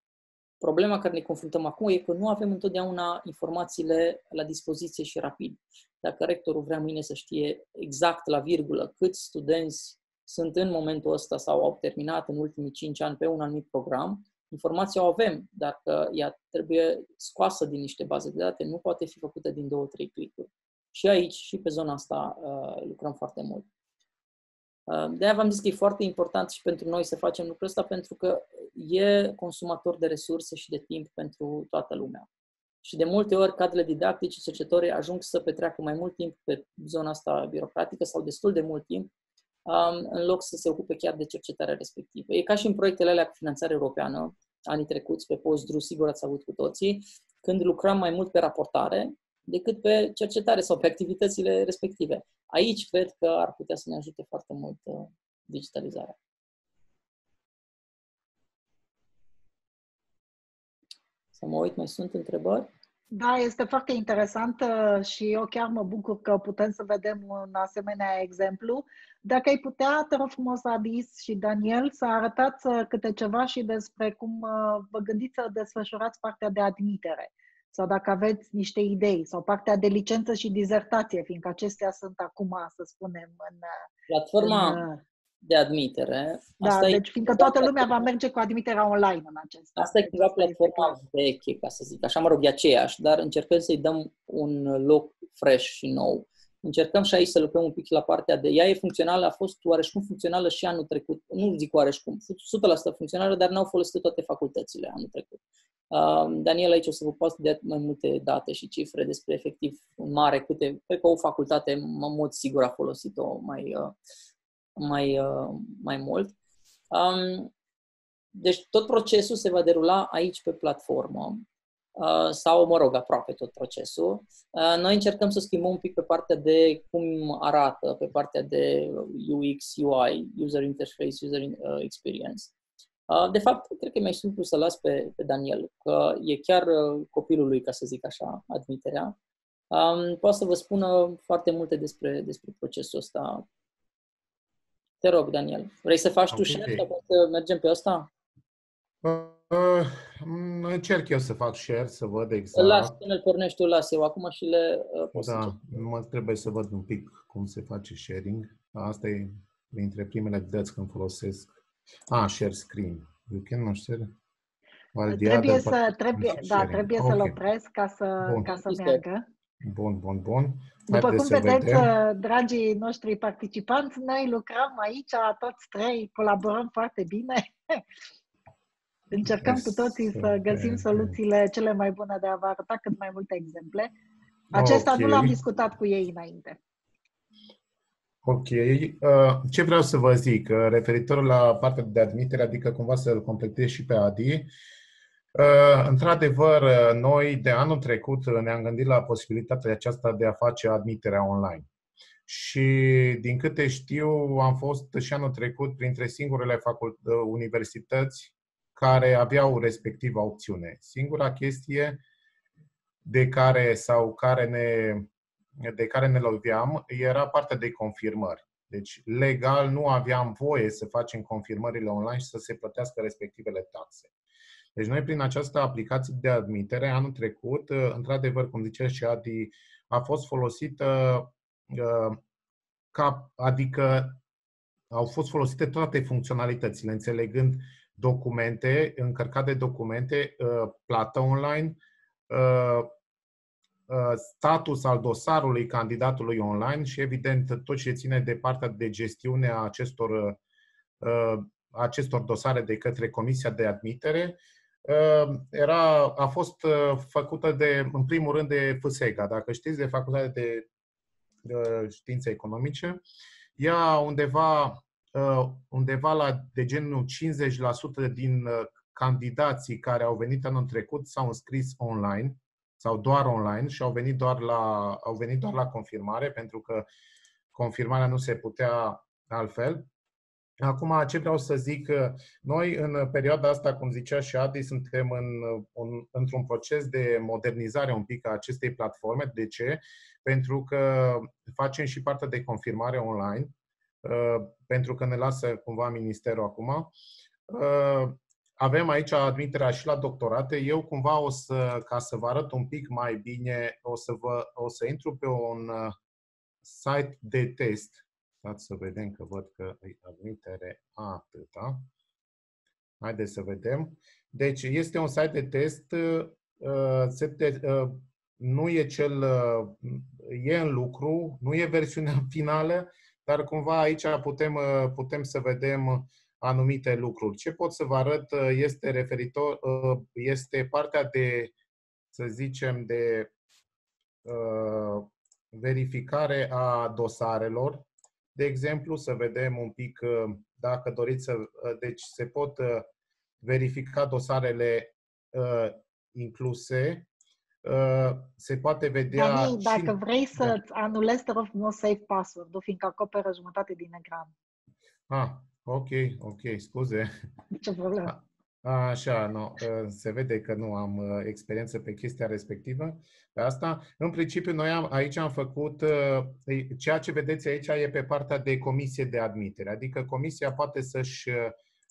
problema care ne confruntăm acum e că nu avem întotdeauna informațiile la dispoziție și rapid. Dacă rectorul vrea mâine să știe exact la virgulă câți studenți sunt în momentul ăsta sau au terminat în ultimii 5 ani pe un anumit program, informația o avem, dar că ea trebuie scoasă din niște baze de date, nu poate fi făcută din două, trei clicuri. Și aici, și pe zona asta, uh, lucrăm foarte mult. Uh, de aia v-am zis că e foarte important și pentru noi să facem lucrul ăsta, pentru că e consumator de resurse și de timp pentru toată lumea. Și de multe ori, cadrele didactice, cercetătorii ajung să petreacă mai mult timp pe zona asta birocratică sau destul de mult timp um, în loc să se ocupe chiar de cercetarea respectivă. E ca și în proiectele alea cu finanțare europeană, anii trecuți, pe post sigur ați avut cu toții, când lucram mai mult pe raportare decât pe cercetare sau pe activitățile respective. Aici cred că ar putea să ne ajute foarte mult uh, digitalizarea. Să mă uit, mai sunt întrebări? Da, este foarte interesant uh, și eu chiar mă bucur că putem să vedem un asemenea exemplu. Dacă ai putea, te rog frumos, Adis și Daniel, să arătați uh, câte ceva și despre cum uh, vă gândiți să desfășurați partea de admitere sau dacă aveți niște idei sau partea de licență și dizertație, fiindcă acestea sunt acum, să spunem, în Platforma în, de admitere. Da, asta deci fiindcă toată lumea va merge cu admiterea online în acest Asta e cumva platforma veche, ca să zic așa, mă rog, e aceeași, dar încercăm să-i dăm un loc fresh și nou. Încercăm și aici să lucrăm un pic la partea de... Ea e funcțională, a fost oareșcum funcțională și anul trecut. Nu zic oareșcum, 100% funcțională, dar n-au folosit toate facultățile anul trecut. Uh, Daniel aici o să vă poată să dea mai multe date și cifre despre efectiv un mare câte... Cred că o facultate, în mod sigur, a folosit-o mai, uh, mai, uh, mai mult. Um, deci tot procesul se va derula aici pe platformă uh, sau, mă rog, aproape tot procesul. Uh, noi încercăm să schimbăm un pic pe partea de cum arată, pe partea de UX, UI, User Interface, User Experience. De fapt, cred că e mai simplu să las pe, pe Daniel, că e chiar copilul lui, ca să zic așa, admiterea. Um, poate să vă spună foarte multe despre, despre procesul ăsta te rog, Daniel. Vrei să faci okay. tu share sau să mergem pe asta? Uh, încerc eu să fac share, să văd exact. Las, până îl pornești tu, las eu acum și le uh, Da, mă trebuie să văd un pic cum se face sharing. Asta e dintre primele dăți când folosesc. Ah, share screen. You can share? trebuie să, trebuie, da, trebuie okay. să-l opresc ca să, ca să meargă. Bun, bun, bun. După cum vedeți, vedem. Uh, dragii noștri participanți, noi lucrăm aici, toți trei, colaborăm foarte bine. Încercăm cu toții să găsim soluțiile cele mai bune de a vă arăta cât mai multe exemple. Acesta okay. nu l-am discutat cu ei înainte. Ok. Uh, ce vreau să vă zic, uh, referitor la partea de admitere, adică cumva să-l completez și pe Adi, uh, într-adevăr, noi de anul trecut ne-am gândit la posibilitatea aceasta de a face admiterea online. Și din câte știu, am fost și anul trecut printre singurele facult- universități care aveau respectiva opțiune. Singura chestie de care sau care ne de care ne loveam era partea de confirmări. Deci, legal, nu aveam voie să facem confirmările online și să se plătească respectivele taxe. Deci, noi, prin această aplicație de admitere, anul trecut, într-adevăr, cum zicea și Adi, a fost folosită uh, ca, adică au fost folosite toate funcționalitățile, înțelegând documente, încărcat de documente, uh, plată online, uh, Uh, status al dosarului candidatului online și, evident, tot ce ține de partea de gestiune a acestor, uh, acestor dosare de către Comisia de Admitere, uh, era, a fost făcută de, în primul rând de FSEGA, dacă știți, de Facultatea de Științe Economice. Ea undeva, undeva la de genul 50% din candidații care au venit anul trecut s-au înscris online sau doar online și au venit doar la, au venit doar la confirmare, pentru că confirmarea nu se putea altfel. Acum, ce vreau să zic, noi în perioada asta, cum zicea și Adi, suntem în, un, într-un proces de modernizare un pic a acestei platforme. De ce? Pentru că facem și partea de confirmare online, uh, pentru că ne lasă cumva ministerul acum. Uh, avem aici admiterea și la doctorate. Eu cumva o să, ca să vă arăt un pic mai bine, o să, vă, o să intru pe un uh, site de test. Stați să vedem că văd că e admitere atâta. Haideți să vedem. Deci este un site de test. Uh, se te, uh, nu e cel, e în lucru, nu e versiunea finală, dar cumva aici putem, putem să vedem anumite lucruri. Ce pot să vă arăt uh, este referitor, uh, este partea de, să zicem, de uh, verificare a dosarelor. De exemplu, să vedem un pic dacă doriți să. Deci se pot verifica dosarele incluse. Se poate vedea. Dani, dacă vrei să da. anulezi, te rog frumos, save password fiindcă acoperă jumătate din ecran. Ah, Ok, ok, scuze. Ce problemă. Așa, nu, ă, se vede că nu am ă, experiență pe chestia respectivă. Pe asta, în principiu, noi am, aici am făcut, ă, ceea ce vedeți aici e pe partea de comisie de admitere, adică comisia poate să-și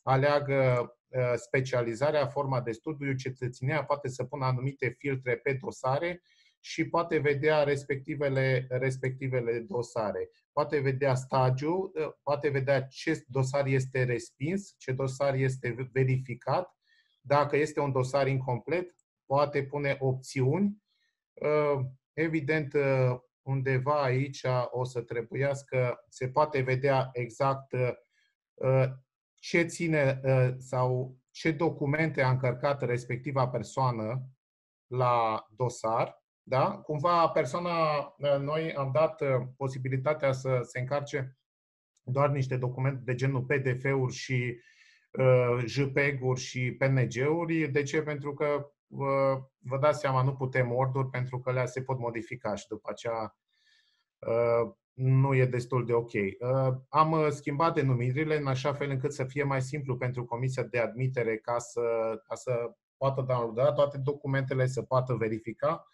aleagă specializarea, forma de studiu, cetățenia poate să pună anumite filtre pe dosare și poate vedea respectivele, respectivele dosare. Poate vedea stagiul, ă, poate vedea ce dosar este respins, ce dosar este verificat. Dacă este un dosar incomplet, poate pune opțiuni. Ă, evident, ă, undeva aici o să trebuiască, se poate vedea exact ce ține sau ce documente a încărcat respectiva persoană la dosar da? Cumva persoana, ă, noi am dat ă, posibilitatea să se încarce doar niște documente de genul PDF-uri și uh, JPEG-uri și PNG-uri. De ce? Pentru că uh, vă dați seama, nu putem orduri pentru că le se pot modifica și după aceea uh, nu e destul de ok. Am schimbat denumirile în așa fel încât să fie mai simplu pentru Comisia de Admitere ca să, ca să poată downloada toate documentele, să poată verifica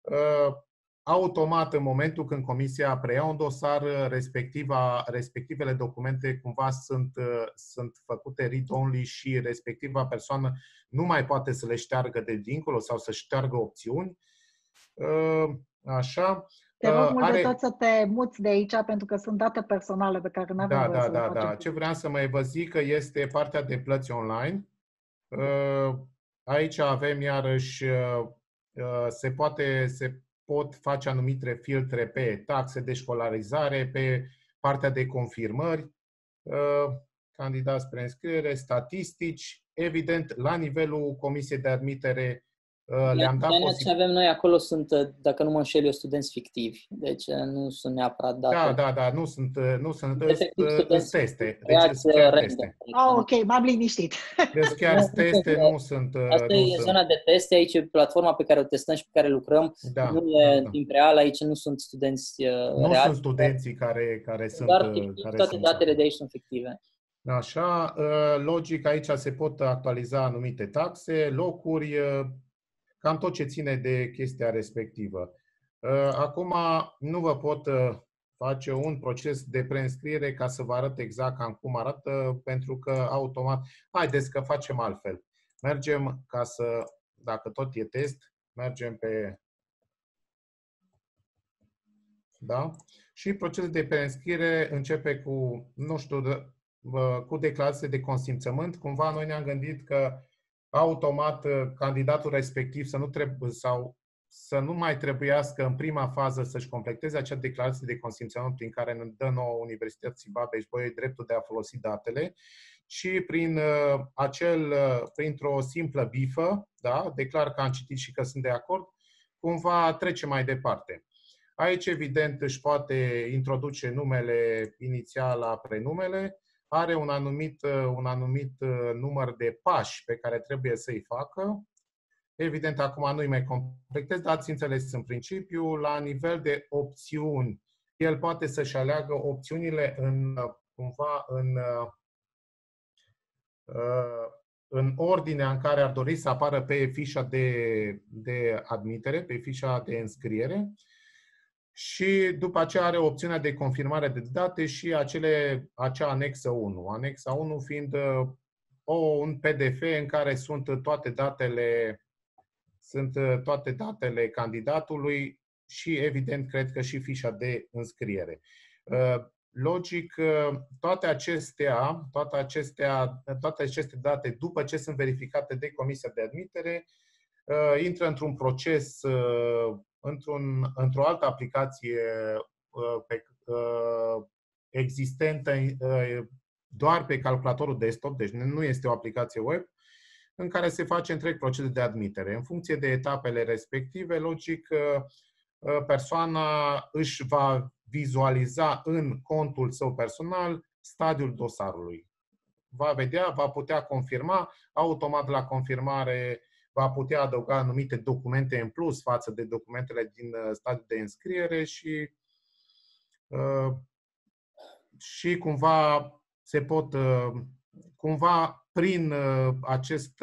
Uh, automat în momentul când comisia preia un dosar, uh, respectiva, respectivele documente cumva sunt, uh, sunt făcute read-only și respectiva persoană nu mai poate să le șteargă de dincolo sau să șteargă opțiuni. Așa. Te rog mult Are... de tot să te muți de aici pentru că sunt date personale pe care nu avem Da, da, da, da. Ce vreau să mai vă zic că este partea de plăți online. Aici avem iarăși Uh, se, poate, se pot face anumite filtre pe taxe de școlarizare, pe partea de confirmări. Uh, candidați spre înscriere, statistici, evident, la nivelul comisiei de admitere Uh, le-am dat posibil... ce avem noi acolo sunt, uh, dacă nu mă înșel eu, studenți fictivi. Deci uh, nu sunt neapărat date. Da, da, da, nu sunt, nu sunt studenți teste. Deci sunt teste. Oh, ok, m-am liniștit. Deci chiar teste nu sunt... Asta nu e sunt. zona de teste, aici e platforma pe care o testăm și pe care lucrăm. Da, nu e da, da. timp real, aici nu sunt studenți Nu reali, sunt studenții care, care sunt... Doar fictiv, care toate sunt. datele de aici sunt fictive. Așa, logic, aici se pot actualiza anumite taxe, locuri, cam tot ce ține de chestia respectivă. Uh, acum nu vă pot uh, face un proces de preînscriere ca să vă arăt exact cam cum arată, pentru că automat, haideți că facem altfel. Mergem ca să, dacă tot e test, mergem pe da? Și procesul de preînscriere începe cu, nu știu, cu declarație de consimțământ. Cumva noi ne-am gândit că automat uh, candidatul respectiv să nu trebuie sau să nu mai trebuiască în prima fază să-și completeze acea declarație de consimțământ prin care ne dă nouă Universității babeș bolyai dreptul de a folosi datele și prin uh, acel, uh, printr-o simplă bifă, da, declar că am citit și că sunt de acord, cumva trece mai departe. Aici, evident, își poate introduce numele inițial la prenumele, are un anumit, uh, un anumit uh, număr de pași pe care trebuie să-i facă. Evident, acum nu-i mai completez, dar ați înțeles în principiu, la nivel de opțiuni, el poate să-și aleagă opțiunile în, cumva în, uh, în ordinea în care ar dori să apară pe fișa de, de admitere, pe fișa de înscriere și după aceea are opțiunea de confirmare de date și acele, acea anexă 1. Anexa 1 fiind uh, o, un PDF în care sunt toate datele sunt uh, toate datele candidatului și, evident, cred că și fișa de înscriere. Uh, logic, toate acestea, toate acestea, toate aceste date, după ce sunt verificate de Comisia de Admitere, intră într-un proces într-un, într-o altă aplicație uh, pe, uh, existentă uh, doar pe calculatorul desktop, deci nu este o aplicație web, în care se face întreg procesul de admitere. În funcție de etapele respective, logic, persoana își va vizualiza în contul său personal stadiul dosarului. Va vedea, va putea confirma, automat la confirmare va putea adăuga anumite documente în plus față de documentele din uh, stadiul de înscriere și, uh, și cumva se pot, uh, cumva prin acest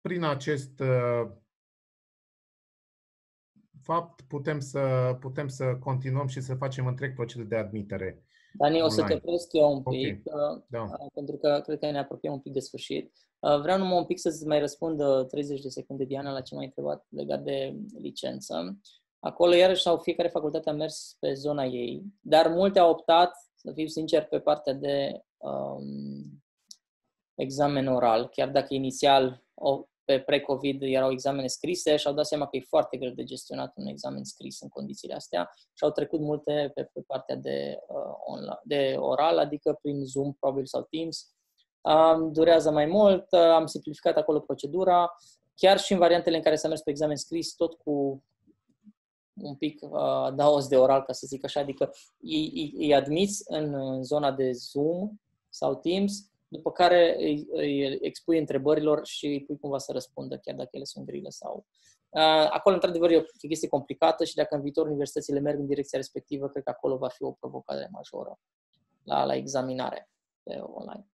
prin acest fapt putem să, putem să continuăm și să facem întreg procesul de admitere. Dani, o să te opresc eu un pic, okay. Uh, da. Uh, pentru că cred că ne apropiem un pic de sfârșit. Uh, vreau numai un pic să-ți mai răspund 30 de secunde, Diana, la ce m-ai întrebat legat de licență. Acolo, iarăși, sau fiecare facultate a mers pe zona ei, dar multe au optat, să fiu sincer, pe partea de um, examen oral, chiar dacă inițial o, pe pre-COVID erau examene scrise și au dat seama că e foarte greu de gestionat un examen scris în condițiile astea și au trecut multe pe, pe partea de, uh, online, de oral, adică prin Zoom, probabil, sau Teams. Um, durează mai mult, uh, am simplificat acolo procedura, chiar și în variantele în care s-a mers pe examen scris, tot cu un pic uh, daos de oral, ca să zic așa, adică îi, îi admiți în, în zona de Zoom sau Teams după care îi, îi expui întrebărilor și îi pui cumva să răspundă, chiar dacă ele sunt grile sau... Acolo, într-adevăr, e o chestie complicată și dacă în viitor universitățile merg în direcția respectivă, cred că acolo va fi o provocare majoră la, la examinare pe online.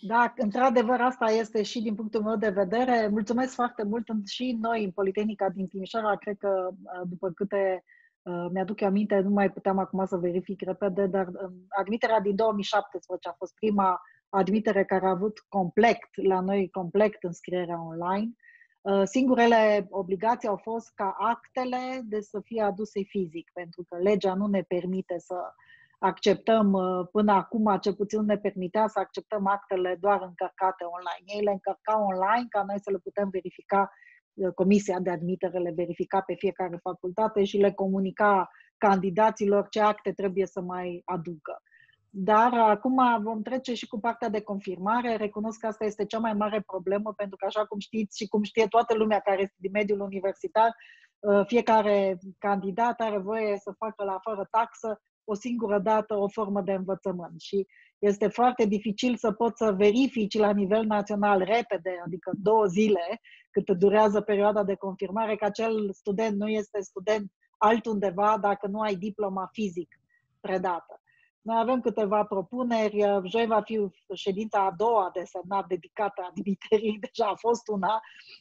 Da, într-adevăr, asta este și din punctul meu de vedere. Mulțumesc foarte mult și noi în Politehnica din Timișoara. Cred că după câte Uh, mi-aduc eu aminte, nu mai puteam acum să verific repede, dar um, admiterea din 2017 a fost prima admitere care a avut complet, la noi complet înscrierea online. Uh, singurele obligații au fost ca actele de să fie aduse fizic, pentru că legea nu ne permite să acceptăm, uh, până acum ce puțin nu ne permitea să acceptăm actele doar încărcate online. Ei le încărcau online ca noi să le putem verifica Comisia de admitere le verifica pe fiecare facultate și le comunica candidaților ce acte trebuie să mai aducă. Dar acum vom trece și cu partea de confirmare. Recunosc că asta este cea mai mare problemă, pentru că, așa cum știți și cum știe toată lumea care este din mediul universitar, uh, fiecare candidat are voie să facă la fără taxă o singură dată o formă de învățământ. Și este foarte dificil să poți să verifici la nivel național repede, adică două zile, cât durează perioada de confirmare, că acel student nu este student altundeva dacă nu ai diploma fizic predată. Noi avem câteva propuneri. Joi va fi ședința a doua de semnat dedicată admiterii. Deja a fost una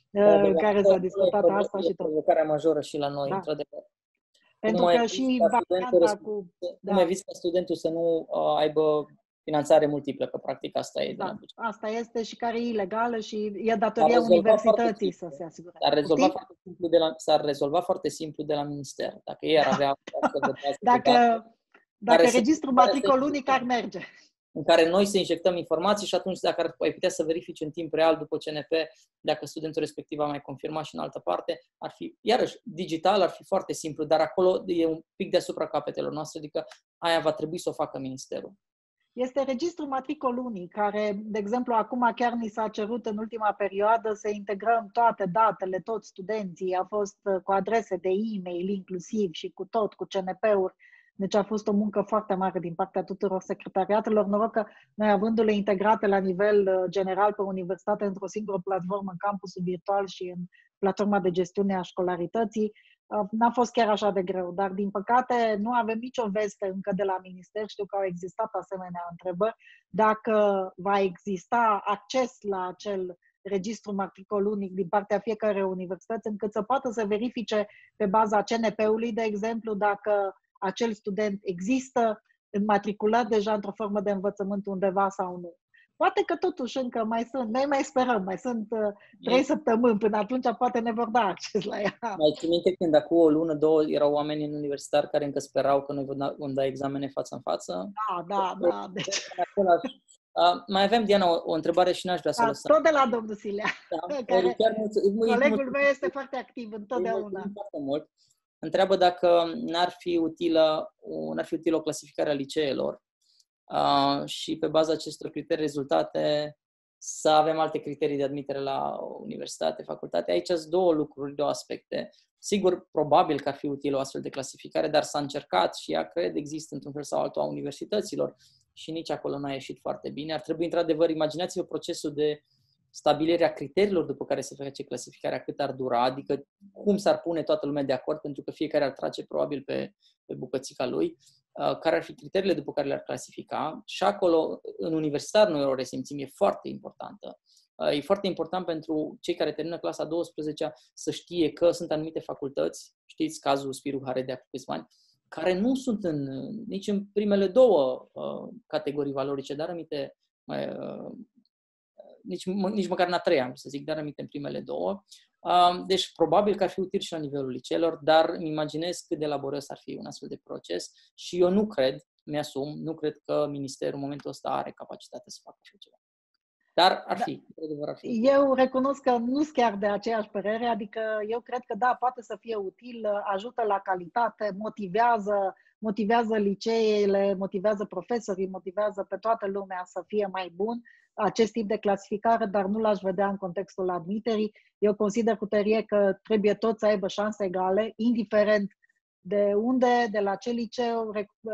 da, în care s-a discutat asta și tot. provocarea majoră și la noi, da. într-adevăr. Pentru că și varianta cu... Da. Cum eviți ca studentul să nu uh, aibă finanțare multiplă, că practic asta e. Da, asta este și care e ilegală și e datoria universității să se asigure. S-ar rezolva, foarte simplu de la, s-ar rezolva foarte simplu de la minister. Dacă ei ar avea... dacă dacă registrul matricol unic ar merge. În care noi să injectăm informații și atunci dacă ar, ai putea să verifici în timp real după CNP dacă studentul respectiv a mai confirmat și în altă parte, ar fi, iarăși, digital ar fi foarte simplu, dar acolo e un pic deasupra capetelor noastre, adică aia va trebui să o facă ministerul. Este registrul matricol unic, care, de exemplu, acum chiar ni s-a cerut în ultima perioadă să integrăm toate datele, toți studenții, a fost uh, cu adrese de e-mail inclusiv și cu tot, cu CNP-uri, deci a fost o muncă foarte mare din partea tuturor secretariatelor. Noroc că noi, avându-le integrate la nivel uh, general pe universitate într-o singură platformă în campusul virtual și în platforma de gestiune a școlarității, uh, n-a fost chiar așa de greu. Dar, din păcate, nu avem nicio veste încă de la minister. Știu că au existat asemenea întrebări. Dacă va exista acces la acel registru matricol unic din partea fiecare universități, încât să poată să verifice pe baza CNP-ului, de exemplu, dacă acel student există înmatriculat deja într-o formă de învățământ undeva sau nu. Poate că totuși încă mai sunt, noi mai sperăm, mai sunt uh, trei săptămâni, până atunci poate ne vor da acces la ea. Mai țin minte când acum o lună, două, erau oameni în universitar care încă sperau că noi vom da, vom da examene față în față? Da, da, da. Deci... Uh, mai avem, Diana, o, o întrebare și n-aș vrea să o lăsăm. Tot de la domnul Silea. Da, care, chiar mulțumesc, colegul meu este foarte activ întotdeauna. Foarte mult întreabă dacă n-ar fi utilă, n-ar fi utilă o clasificare a liceelor uh, și pe baza acestor criterii rezultate să avem alte criterii de admitere la universitate, facultate. Aici sunt două lucruri, două aspecte. Sigur, probabil că ar fi utilă o astfel de clasificare, dar s-a încercat și ea, cred, există într-un fel sau altul a universităților și nici acolo n-a ieșit foarte bine. Ar trebui, într-adevăr, imaginați-vă procesul de stabilirea criteriilor după care se face clasificarea, cât ar dura, adică cum s-ar pune toată lumea de acord, pentru că fiecare ar trage probabil pe, pe bucățica lui, uh, care ar fi criteriile după care le-ar clasifica. Și acolo, în universitar, noi o resimțim, e foarte importantă. Uh, e foarte important pentru cei care termină clasa 12 să știe că sunt anumite facultăți, știți cazul Spiru Haredea cu câțiva ani, care nu sunt în, nici în primele două uh, categorii valorice, dar anumite uh, nici, nici măcar în a treia, să zic, dar aminte în primele două. Deci, probabil că ar fi util și la nivelul liceelor, dar îmi imaginez cât de laborios ar fi un astfel de proces și eu nu cred, mi-asum, nu cred că ministerul în momentul ăsta are capacitatea să facă așa ceva. Dar ar da. fi, da. ar fi. Eu recunosc că nu sunt chiar de aceeași părere, adică eu cred că da, poate să fie util, ajută la calitate, motivează, motivează liceele, motivează profesorii, motivează pe toată lumea să fie mai bun acest tip de clasificare, dar nu l-aș vedea în contextul admiterii. Eu consider cu tărie că trebuie toți să aibă șanse egale, indiferent de unde, de la ce liceu,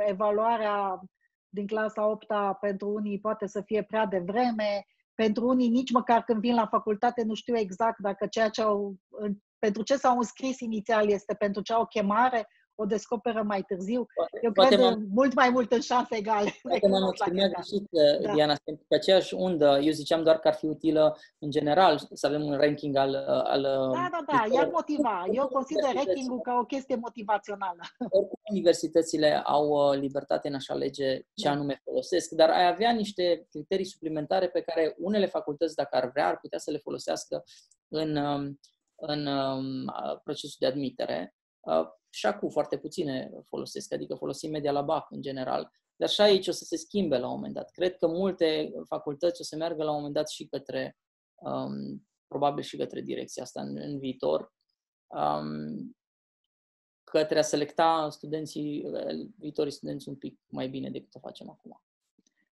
evaluarea din clasa 8 pentru unii poate să fie prea devreme, pentru unii nici măcar când vin la facultate nu știu exact dacă ceea ce au, pentru ce s-au înscris inițial este pentru ce au chemare o descoperă mai târziu. Poate, Eu cred poate mult mai mult în șanse egale. Poate m-am exprimat greșit, da. Diana, pentru pe aceeași undă. Eu ziceam doar că ar fi utilă, în general, să avem un ranking al... al da, da, da, iar motiva. Eu consider ranking-ul ca o chestie motivațională. Oricum, universitățile au uh, libertate în a-și alege ce da. anume folosesc, dar ai avea niște criterii suplimentare pe care unele facultăți, dacă ar vrea, ar putea să le folosească în, um, în um, procesul de admitere uh, și acum foarte puține folosesc, adică folosim media la BAC în general. Dar și aici o să se schimbe la un moment dat. Cred că multe facultăți o să meargă la un moment dat și către, um, probabil și către direcția asta în, în viitor. Um, către a selecta studenții, viitorii studenți un pic mai bine decât o facem acum.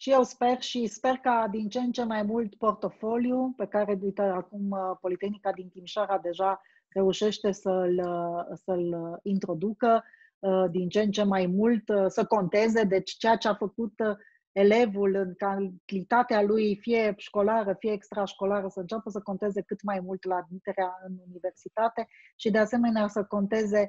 Și eu sper și sper ca din ce în ce mai mult portofoliu pe care, uite, acum uh, Politehnica din Timișoara deja reușește să-l, uh, să-l introducă, uh, din ce în ce mai mult să conteze, deci ceea ce a făcut elevul în calitatea lui, fie școlară, fie extrașcolară, să înceapă să conteze cât mai mult la admiterea în universitate și de asemenea să conteze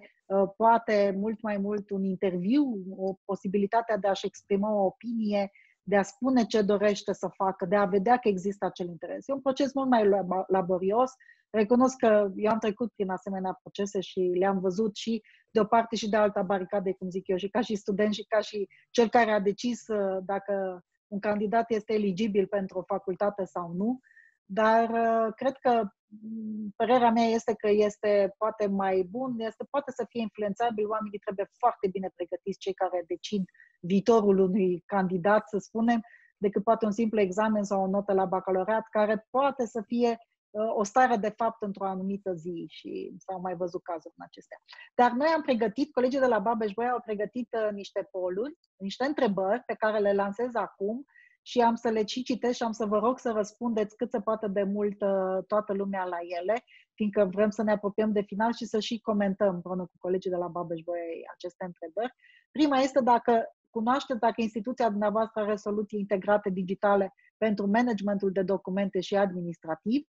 poate mult mai mult un interviu, o posibilitatea de a-și exprima o opinie, de a spune ce dorește să facă, de a vedea că există acel interes. E un proces mult mai laborios. Recunosc că eu am trecut prin asemenea procese și le-am văzut și de o parte și de alta baricade, cum zic eu, și ca și student și ca și cel care a decis uh, dacă un candidat este eligibil pentru o facultate sau nu. Dar uh, cred că mm, părerea mea este că este poate mai bun, este poate să fie influențabil, oamenii trebuie foarte bine pregătiți, cei care decid viitorul unui candidat, să spunem, decât poate un simplu examen sau o notă la bacalaureat, care poate să fie uh, o stare de fapt într-o anumită zi și s-au mai văzut cazuri în acestea. Dar noi am pregătit, colegii de la Babeș Boia au pregătit uh, niște poluri, niște întrebări pe care le lansez acum și am să le și citesc și am să vă rog să răspundeți cât se poate de mult uh, toată lumea la ele, fiindcă vrem să ne apropiem de final și să și comentăm împreună cu colegii de la Babeș Boia aceste întrebări. Prima este dacă cunoașteți dacă instituția dumneavoastră are soluții integrate digitale pentru managementul de documente și administrativ.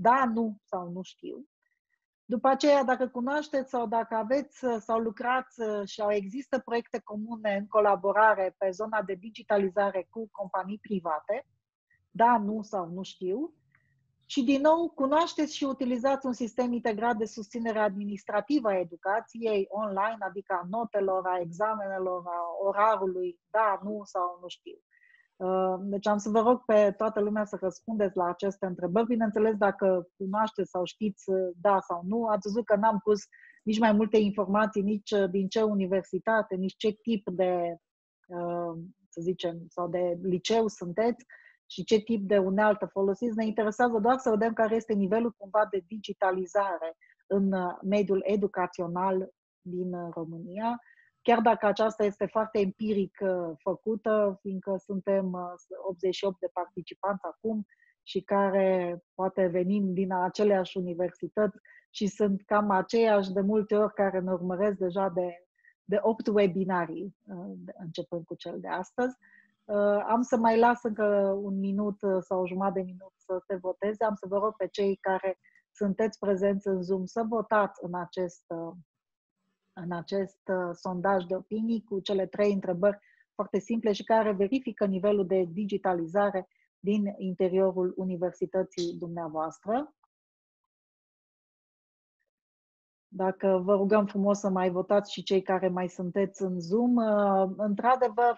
Da, nu sau nu știu. După aceea, dacă cunoașteți sau dacă aveți sau lucrați și au există proiecte comune în colaborare pe zona de digitalizare cu companii private, da, nu sau nu știu. Și, din nou, cunoașteți și utilizați un sistem integrat de susținere administrativă a educației online, adică a notelor, a examenelor, a orarului, da, nu sau nu știu. Uh, deci am să vă rog pe toată lumea să răspundeți la aceste întrebări. Bineînțeles, dacă cunoașteți sau știți uh, da sau nu, ați văzut că n-am pus nici mai multe informații, nici uh, din ce universitate, nici ce tip de, să zicem, sau de liceu sunteți și ce tip de unealtă folosiți. Ne interesează doar să vedem care este nivelul cumva de digitalizare în uh, mediul educațional din uh, România, chiar dacă aceasta este foarte empiric uh, făcută, fiindcă suntem 88 de participanți acum și care poate venim din aceleași universități și sunt cam aceiași de multe ori care ne urmăresc deja de, de 8 webinarii, începând cu cel de astăzi. Uh, am să mai las încă un minut uh, sau o jumătate de minut să se voteze. Am să vă rog pe cei care sunteți prezenți în Zoom să votați în acest, uh, în acest sondaj de opinii cu cele trei întrebări foarte simple și care verifică nivelul de digitalizare din interiorul universității dumneavoastră. Dacă vă rugăm frumos să mai votați și cei care mai sunteți în Zoom. Uh, într-adevăr,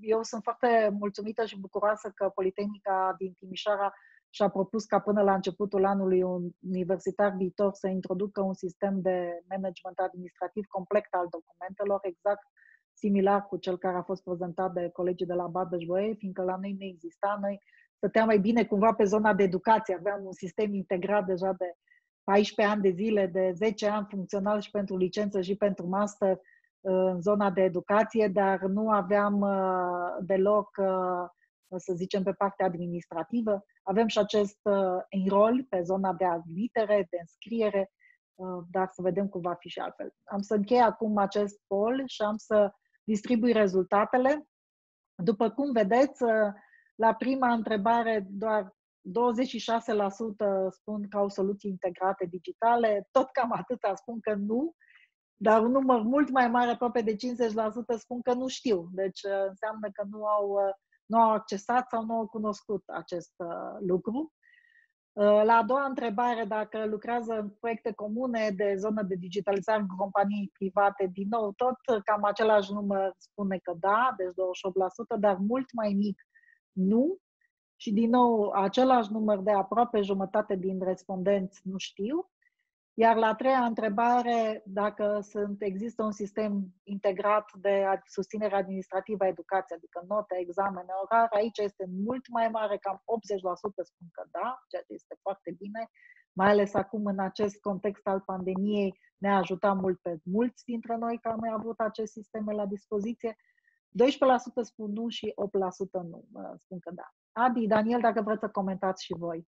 eu sunt foarte mulțumită și bucuroasă că Politehnica din Timișoara și-a propus ca până la începutul anului un universitar viitor să introducă un sistem de management administrativ complet al documentelor, exact similar cu cel care a fost prezentat de colegii de la babeș bolyai fiindcă la noi nu exista. Noi stăteam mai bine cumva pe zona de educație, aveam un sistem integrat deja de 14 ani de zile, de 10 ani funcțional și pentru licență și pentru master uh, în zona de educație, dar nu aveam uh, deloc, uh, să zicem, pe partea administrativă. Avem și acest enroll pe zona de admitere, de înscriere, dar să vedem cum va fi și altfel. Am să închei acum acest poll și am să distribui rezultatele. După cum vedeți, la prima întrebare doar 26% spun că au soluții integrate digitale, tot cam atâta spun că nu, dar un număr mult mai mare, aproape de 50%, spun că nu știu. Deci uh, înseamnă că nu au, uh, nu au accesat sau nu au cunoscut acest uh, lucru. La a doua întrebare, dacă lucrează în proiecte comune de zonă de digitalizare în companii private, din nou, tot cam același număr spune că da, deci 28%, dar mult mai mic nu. Și din nou, același număr de aproape jumătate din respondenți nu știu. Iar la a treia întrebare, dacă sunt, există un sistem integrat de susținere administrativă a educației, adică note, examene, orare, aici este mult mai mare, cam 80% spun că da, ceea ce este foarte bine, mai ales acum în acest context al pandemiei, ne-a ajutat mult pe mulți dintre noi care am avut acest sistem la dispoziție. 12% spun nu și 8% nu, spun că da. Adi, Daniel, dacă vreți să comentați și voi.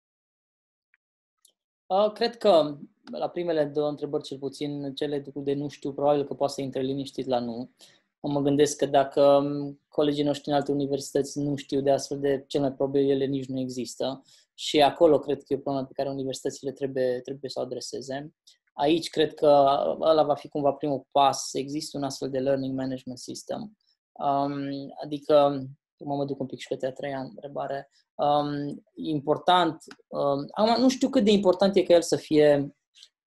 Uh, cred că la primele două întrebări, cel puțin cele de nu știu, probabil că poate să intre liniștit la nu. Mă gândesc că dacă um, colegii noștri în alte universități nu știu de astfel de cel mai probabil ele nici nu există și acolo cred că e o problemă pe care universitățile trebuie, trebuie să o adreseze. Aici cred că ăla va fi cumva primul pas, să există un astfel de learning management system. Um, adică, mă duc un pic și către a treia întrebare, um, important, um, nu știu cât de important e ca el să fie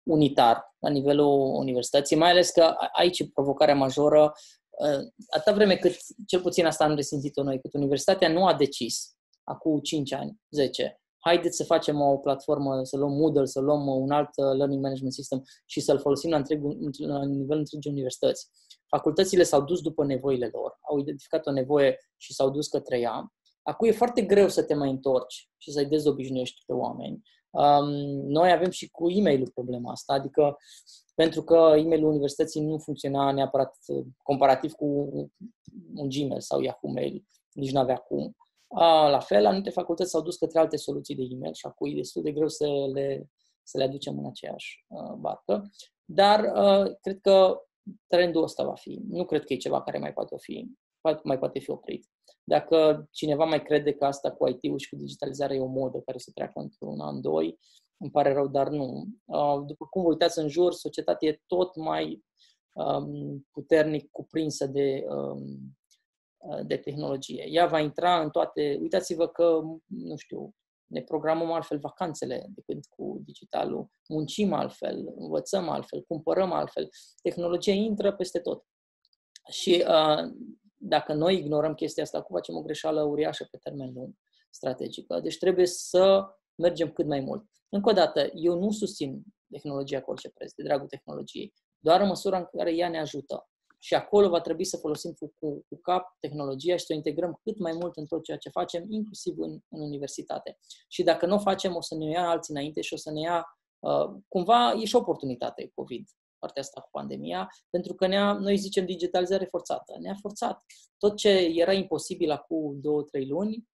unitar la nivelul universității, mai ales că aici e provocarea majoră, uh, atâta vreme cât, cel puțin asta am resimțit-o noi, cât universitatea nu a decis, acum 5 ani, 10, haideți să facem o platformă, să luăm Moodle, să luăm un alt uh, learning management system și să-l folosim la, întreg, la nivel întregi universități. Facultățile s-au dus după nevoile lor, au identificat o nevoie și s-au dus către ea. Acum e foarte greu să te mai întorci și să-i dezobișnuiești pe oameni. Um, noi avem și cu e mail problema asta, adică pentru că e mail universității nu funcționa neapărat uh, comparativ cu un Gmail sau Yahoo Mail, nici nu avea cum. Uh, la fel, anumite facultăți s-au dus către alte soluții de e-mail și acum e destul de greu să le, să le aducem în aceeași uh, barcă. Dar uh, cred că trendul ăsta va fi. Nu cred că e ceva care mai poate fi, mai poate fi oprit. Dacă cineva mai crede că asta cu IT-ul și cu digitalizarea e o modă care se treacă într-un an, doi, îmi pare rău, dar nu. Uh, după cum vă uitați în jur, societatea e tot mai um, puternic cuprinsă de, um, de tehnologie. Ea va intra în toate... Uitați-vă că, nu știu, ne programăm altfel vacanțele decât cu digitalul, muncim altfel, învățăm altfel, cumpărăm altfel. Tehnologia intră peste tot. Și uh, dacă noi ignorăm chestia asta, cu facem o greșeală uriașă pe termen lung, strategică. Deci trebuie să mergem cât mai mult. Încă o dată, eu nu susțin tehnologia cu orice preț, de dragul tehnologiei, doar în măsura în care ea ne ajută. Și acolo va trebui să folosim cu, cu, cu cap tehnologia și să o integrăm cât mai mult în tot ceea ce facem, inclusiv în, în universitate. Și dacă nu o facem, o să ne ia alții înainte și o să ne ia, uh, cumva, e și o oportunitate COVID partea asta cu pandemia, pentru că ne-a, noi zicem digitalizare forțată. Ne-a forțat. Tot ce era imposibil acum două, trei luni,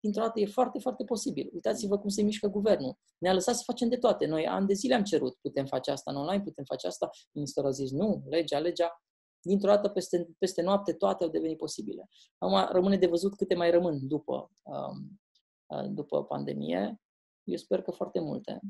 dintr-o dată e foarte, foarte posibil. Uitați-vă cum se mișcă guvernul. Ne-a lăsat să facem de toate. Noi ani de zile am cerut, putem face asta în online, putem face asta. Ministerul a zis nu, legea, legea. Dintr-o dată, peste, peste noapte, toate au devenit posibile. Acum rămâne de văzut câte mai rămân după, um, uh, după pandemie. Eu sper că foarte multe.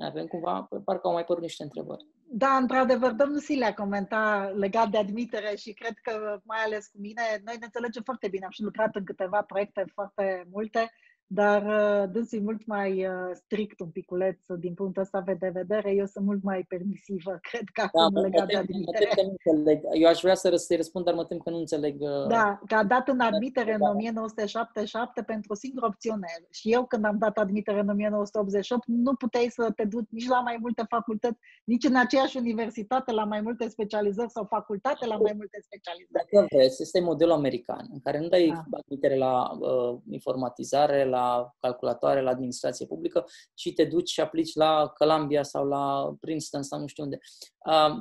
Avem cumva, parcă au mai părut niște întrebări. Da, într-adevăr, domnul Silea comenta legat de admitere și cred că, mai ales cu mine, noi ne înțelegem foarte bine. Am și lucrat în câteva proiecte foarte multe dar uh, dânsul e mult mai uh, strict un piculeț din punctul ăsta de vedere. Eu sunt mult mai permisivă, cred că da, acum legat de admitere. Mă tem că nu înțeleg. Eu aș vrea să să răspund, dar mă tem că nu înțeleg. Uh... Da, că a dat în admitere în 1977 pentru o singură opțiune. Și eu când am dat admitere în 1988, nu puteai să te duci nici la mai multe facultăți, nici în aceeași universitate la mai multe specializări sau facultate la mai multe specializări. Dacă vreți, este modelul american, în care nu dai da. admitere la uh, informatizare, la la calculatoare, la administrație publică, și te duci și aplici la Columbia sau la Princeton sau nu știu unde.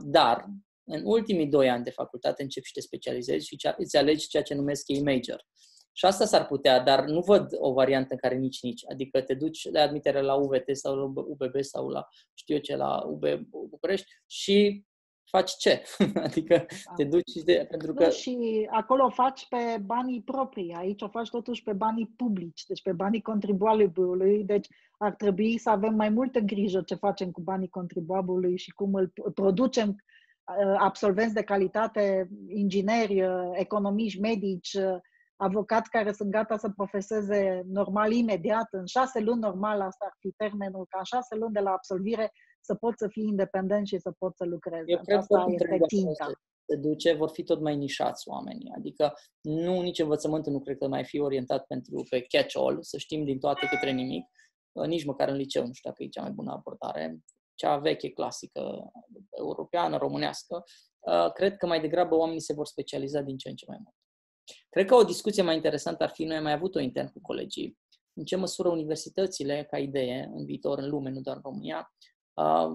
Dar, în ultimii doi ani de facultate începi și te specializezi și îți alegi ceea ce numesc ei major. Și asta s-ar putea, dar nu văd o variantă în care nici-nici. Adică te duci de admitere la UVT sau la UBB sau la știu eu ce, la UB București și faci ce? adică da. te duci de, pentru că... și acolo o faci pe banii proprii, aici o faci totuși pe banii publici, deci pe banii contribuabilului, deci ar trebui să avem mai multă grijă ce facem cu banii contribuabilului și cum îl producem uh, absolvenți de calitate, ingineri, uh, economiști, medici, uh, avocați care sunt gata să profeseze normal imediat, în șase luni normal, asta ar fi termenul, ca în șase luni de la absolvire să pot să fii independent și să pot să lucrezi. Eu cred Asta că este ținta. Se duce, vor fi tot mai nișați oamenii. Adică nu, nici învățământul nu cred că mai fi orientat pentru pe catch-all, să știm din toate către nimic, uh, nici măcar în liceu, nu știu dacă e cea mai bună abordare, cea veche, clasică, europeană, românească, uh, cred că mai degrabă oamenii se vor specializa din ce în ce mai mult. Cred că o discuție mai interesantă ar fi, noi am mai avut-o intern cu colegii, în ce măsură universitățile, ca idee, în viitor, în lume, nu doar în România,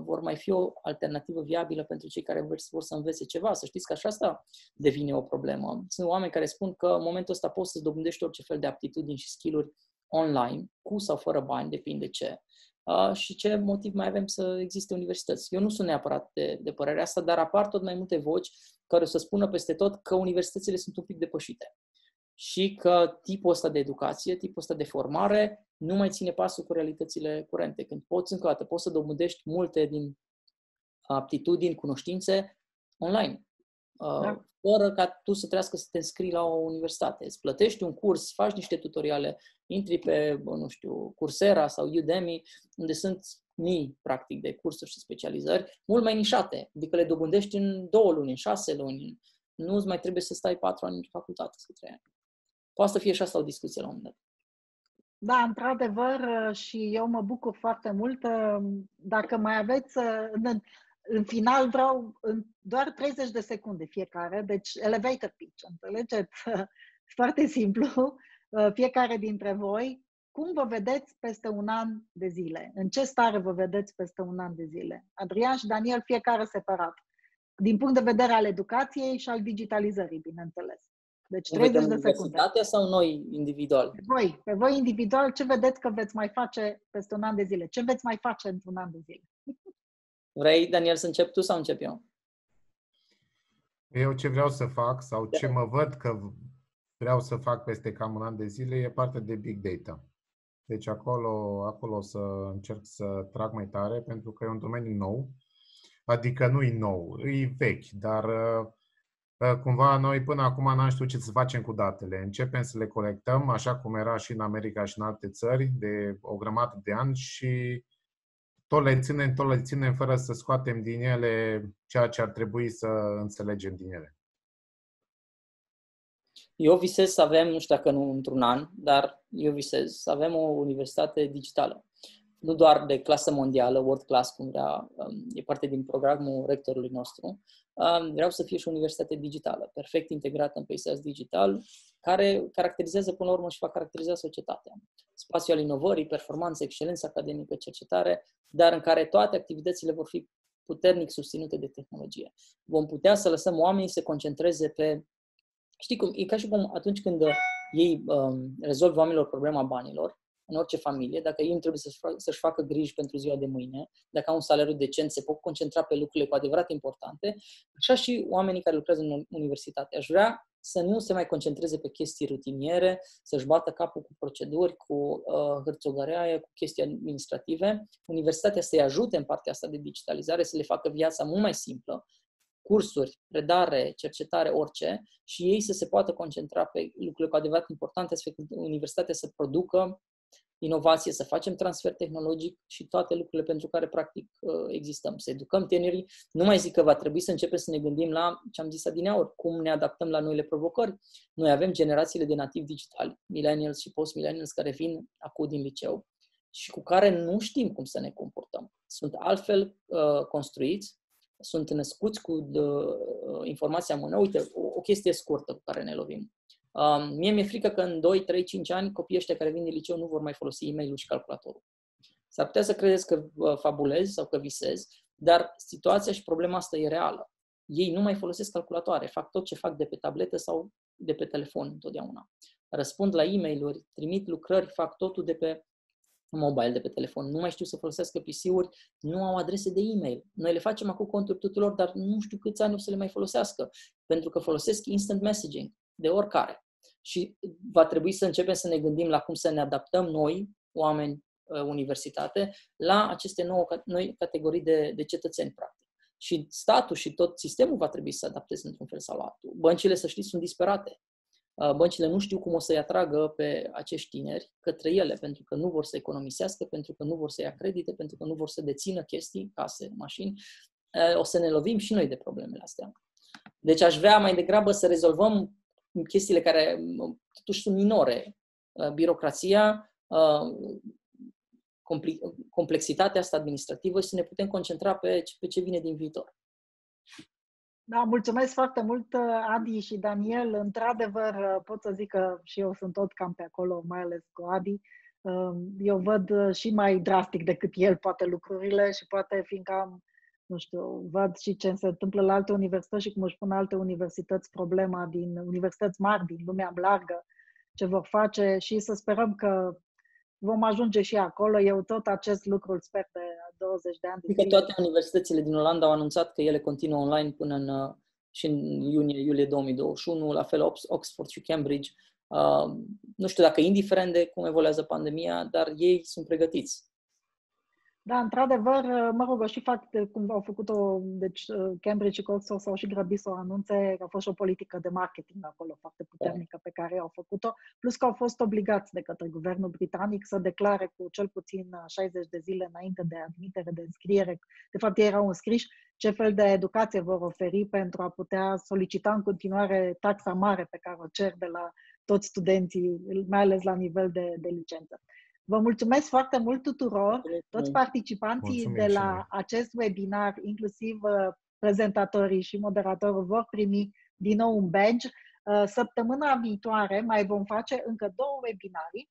vor mai fi o alternativă viabilă pentru cei care vor să învețe ceva. Să știți că așa asta devine o problemă. Sunt oameni care spun că în momentul ăsta poți să dobândești orice fel de aptitudini și skill-uri online, cu sau fără bani, depinde ce. Uh, și ce motiv mai avem să existe universități. Eu nu sunt neapărat de, de părerea asta, dar apar tot mai multe voci care o să spună peste tot că universitățile sunt un pic depășite și că tipul ăsta de educație, tipul ăsta de formare nu mai ține pasul cu realitățile curente. Când poți, încă o dată, poți să dobândești multe din aptitudini, cunoștințe online. Uh, da. Fără ca tu să trească să te înscrii la o universitate. Îți plătești un curs, faci niște tutoriale, intri pe, nu știu, Coursera sau Udemy, unde sunt mii, practic, de cursuri și specializări, mult mai nișate. Adică le dobândești în două luni, în șase luni. Nu îți mai trebuie să stai patru ani în facultate sau trei ani. Poate să fie și asta o discuție la un moment dat. Da, într-adevăr, și eu mă bucur foarte mult. Dacă mai aveți, în, în final vreau în doar 30 de secunde fiecare, deci elevator pitch, înțelegeți? Foarte simplu. Fiecare dintre voi, cum vă vedeți peste un an de zile? În ce stare vă vedeți peste un an de zile? Adrian și Daniel, fiecare separat. Din punct de vedere al educației și al digitalizării, bineînțeles. Deci 30 de secunde. sau noi individual? Pe voi, pe voi individual, ce vedeți că veți mai face peste un an de zile? Ce veți mai face într-un an de zile? Vrei, Daniel, să încep tu sau încep eu? Eu ce vreau să fac sau ce mă văd că vreau să fac peste cam un an de zile e partea de big data. Deci acolo, acolo o să încerc să trag mai tare pentru că e un domeniu nou. Adică nu e nou, e vechi, dar uh, cumva noi până acum n-am știut ce să facem cu datele. Începem să le colectăm, așa cum era și în America și în alte țări, de o grămadă de ani și tot le ținem, tot le ținem fără să scoatem din ele ceea ce ar trebui să înțelegem din ele. Eu visez să avem, nu știu dacă nu într-un an, dar eu visez să avem o universitate digitală. Nu doar de clasă mondială, world class, cum vrea, um, e parte din programul rectorului nostru, vreau să fie și o universitate digitală, perfect integrată în peisaj digital, care caracterizează până la urmă și va caracteriza societatea. Spațiul al inovării, performanță, excelență academică, cercetare, dar în care toate activitățile vor fi puternic susținute de tehnologie. Vom putea să lăsăm oamenii să concentreze pe... Știi cum? E ca și cum atunci când ei um, rezolvă oamenilor problema banilor, în orice familie, dacă ei nu trebuie să-și, facă, să-și facă griji pentru ziua de mâine, dacă au un salariu decent, se pot concentra pe lucrurile cu adevărat importante, așa și oamenii care lucrează în universitate. Aș vrea să nu se mai concentreze pe chestii rutiniere, să-și bată capul cu proceduri, cu uh, hârțogărea, cu chestii administrative. Universitatea să-i ajute în partea asta de digitalizare, să le facă viața mult mai simplă, cursuri, predare, cercetare, orice, și ei să se poată concentra pe lucrurile cu adevărat importante, astfel încât universitatea să producă inovație, să facem transfer tehnologic și toate lucrurile pentru care practic uh, existăm. Să educăm tinerii. Nu mai zic că va trebui să începem să ne gândim la ce am zis adineauri, cum ne adaptăm la noile provocări. Noi avem generațiile de nativi digitali, millennials și post-millennials care vin acum din liceu și cu care nu știm cum să ne comportăm. Sunt altfel uh, construiți, sunt născuți cu uh, informația în mână. Uite, o, o chestie scurtă cu care ne lovim. Um, mie mi-e frică că în 2, 3, 5 ani copiii ăștia care vin din liceu nu vor mai folosi e-mail-ul și calculatorul. S-ar putea să credeți că uh, fabulez sau că visez, dar situația și problema asta e reală. Ei nu mai folosesc calculatoare, fac tot ce fac de pe tabletă sau de pe telefon întotdeauna. Răspund la e-mail-uri, trimit lucrări, fac totul de pe mobile, de pe telefon. Nu mai știu să folosească PC-uri, nu au adrese de e-mail. Noi le facem acum conturi tuturor, dar nu știu câți ani o să le mai folosească, pentru că folosesc instant messaging de oricare și va trebui să începem să ne gândim la cum să ne adaptăm noi, oameni, uh, universitate, la aceste nouă, noi categorii de, de cetățeni, practic. Și statul și tot sistemul va trebui să se adapteze într-un fel sau altul. Băncile, să știți, sunt disperate. Uh, băncile nu știu cum o să-i atragă pe acești tineri către ele, pentru că nu vor să economisească, pentru că nu vor să ia credite, pentru că nu vor să dețină chestii, case, mașini. Uh, o să ne lovim și noi de problemele astea. Deci aș vrea mai degrabă să rezolvăm chestiile care totuși sunt minore. Uh, birocrația, uh, complexitatea asta administrativă și să ne putem concentra pe, pe ce vine din viitor. Da, mulțumesc foarte mult, uh, Adi și Daniel. Într-adevăr, pot să zic că și eu sunt tot cam pe acolo, mai ales cu Adi. um, eu văd și mai drastic decât el poate lucrurile și poate fiindcă am, nu știu, văd și ce se întâmplă la alte universități și cum își pun alte universități problema din universități mari din lumea largă, ce vor face și să sperăm că vom ajunge și acolo. Eu tot acest lucru îl sper de 20 de ani. De adică toate universitățile din Olanda au anunțat că ele continuă online până în, uh, și în iunie-iulie 2021, la fel Oxford și Cambridge. Uh, nu știu dacă indiferent de cum evoluează pandemia, dar ei sunt pregătiți. Da, într-adevăr, mă rog, și fac cum au făcut-o, deci Cambridge și Oxford s-au și grăbit să o anunțe, că a fost și o politică de marketing acolo foarte puternică pe care au făcut-o, plus că au fost obligați de către guvernul britanic să declare cu cel puțin 60 de zile înainte de admitere, de înscriere, de fapt ei erau înscriși, ce fel de educație vor oferi pentru a putea solicita în continuare taxa mare pe care o cer de la toți studenții, mai ales la nivel de, de licență. Vă mulțumesc foarte mult tuturor, toți participanții Mulțumim de la acest webinar, inclusiv uh, prezentatorii și moderatorul, vor primi din nou un badge. Uh, săptămâna viitoare mai vom face încă două webinarii.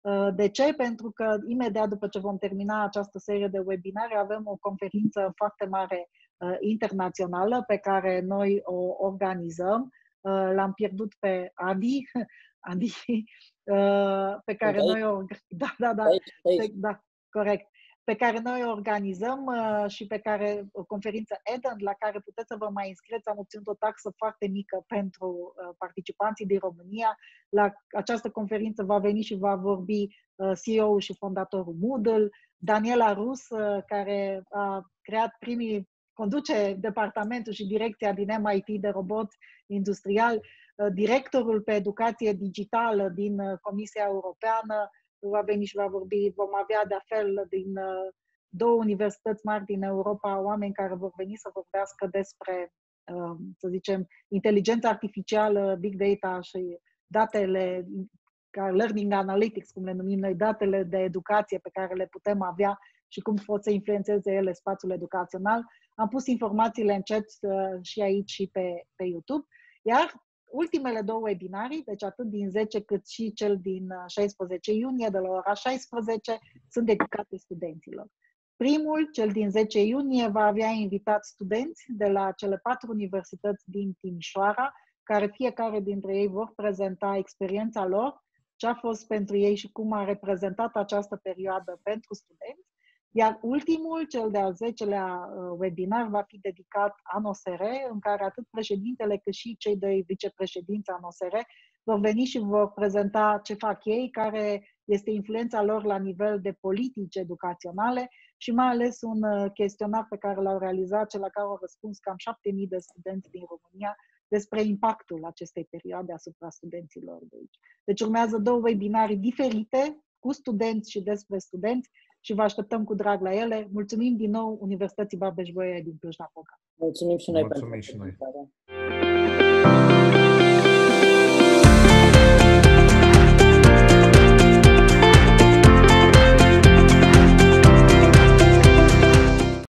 Uh, de ce? Pentru că imediat după ce vom termina această serie de webinare avem o conferință foarte mare internațională pe care noi o organizăm. L-am pierdut pe Adi, Adi Uh, pe care okay. noi o... Da, da, da, aici, aici. da, corect. Pe care noi o organizăm uh, și pe care o conferință Eden, la care puteți să vă mai înscrieți. Am obținut o taxă foarte mică pentru uh, participanții din România. La această conferință va veni și va vorbi CEO-ul și fondatorul Moodle, Daniela Rus, care a creat primii conduce departamentul și direcția din MIT de robot industrial, uh, directorul pe educație digitală din uh, Comisia Europeană va veni și va vorbi. Vom avea de-a fel din uh, două universități mari din Europa oameni care vor veni să vorbească despre, să zicem, inteligența artificială, big data și datele, learning analytics, cum le numim noi, datele de educație pe care le putem avea și cum pot să influențeze ele spațiul educațional. Am pus informațiile în chat uh, și aici și pe, pe YouTube. Iar ultimele două webinarii, deci atât din 10 cât și cel din 16 uh, iunie, de la ora 16, sunt dedicate studenților. Primul, cel din 10 iunie, va avea invitat studenți de la cele patru universități din Timișoara, care fiecare dintre ei vor prezenta experiența lor, ce a fost pentru ei și cum a reprezentat această perioadă pentru studenți. Iar ultimul, cel de-al 10-lea uh, webinar, va fi dedicat ANOSR, în care atât președintele cât și cei doi vicepreședinți ANOSR vor veni și vor prezenta ce fac ei, care este influența lor la nivel de politici educaționale și mai ales un uh, chestionar pe care l-au realizat, cel la care au răspuns cam 7.000 de studenți din România despre impactul acestei perioade asupra studenților de aici. Deci urmează două webinarii diferite cu studenți și despre studenți și vă așteptăm cu drag la ele. Mulțumim din nou Universității Babeș-Bolyai din Cluj-Napoca. Mulțumim și noi Mulțumim pentru și noi.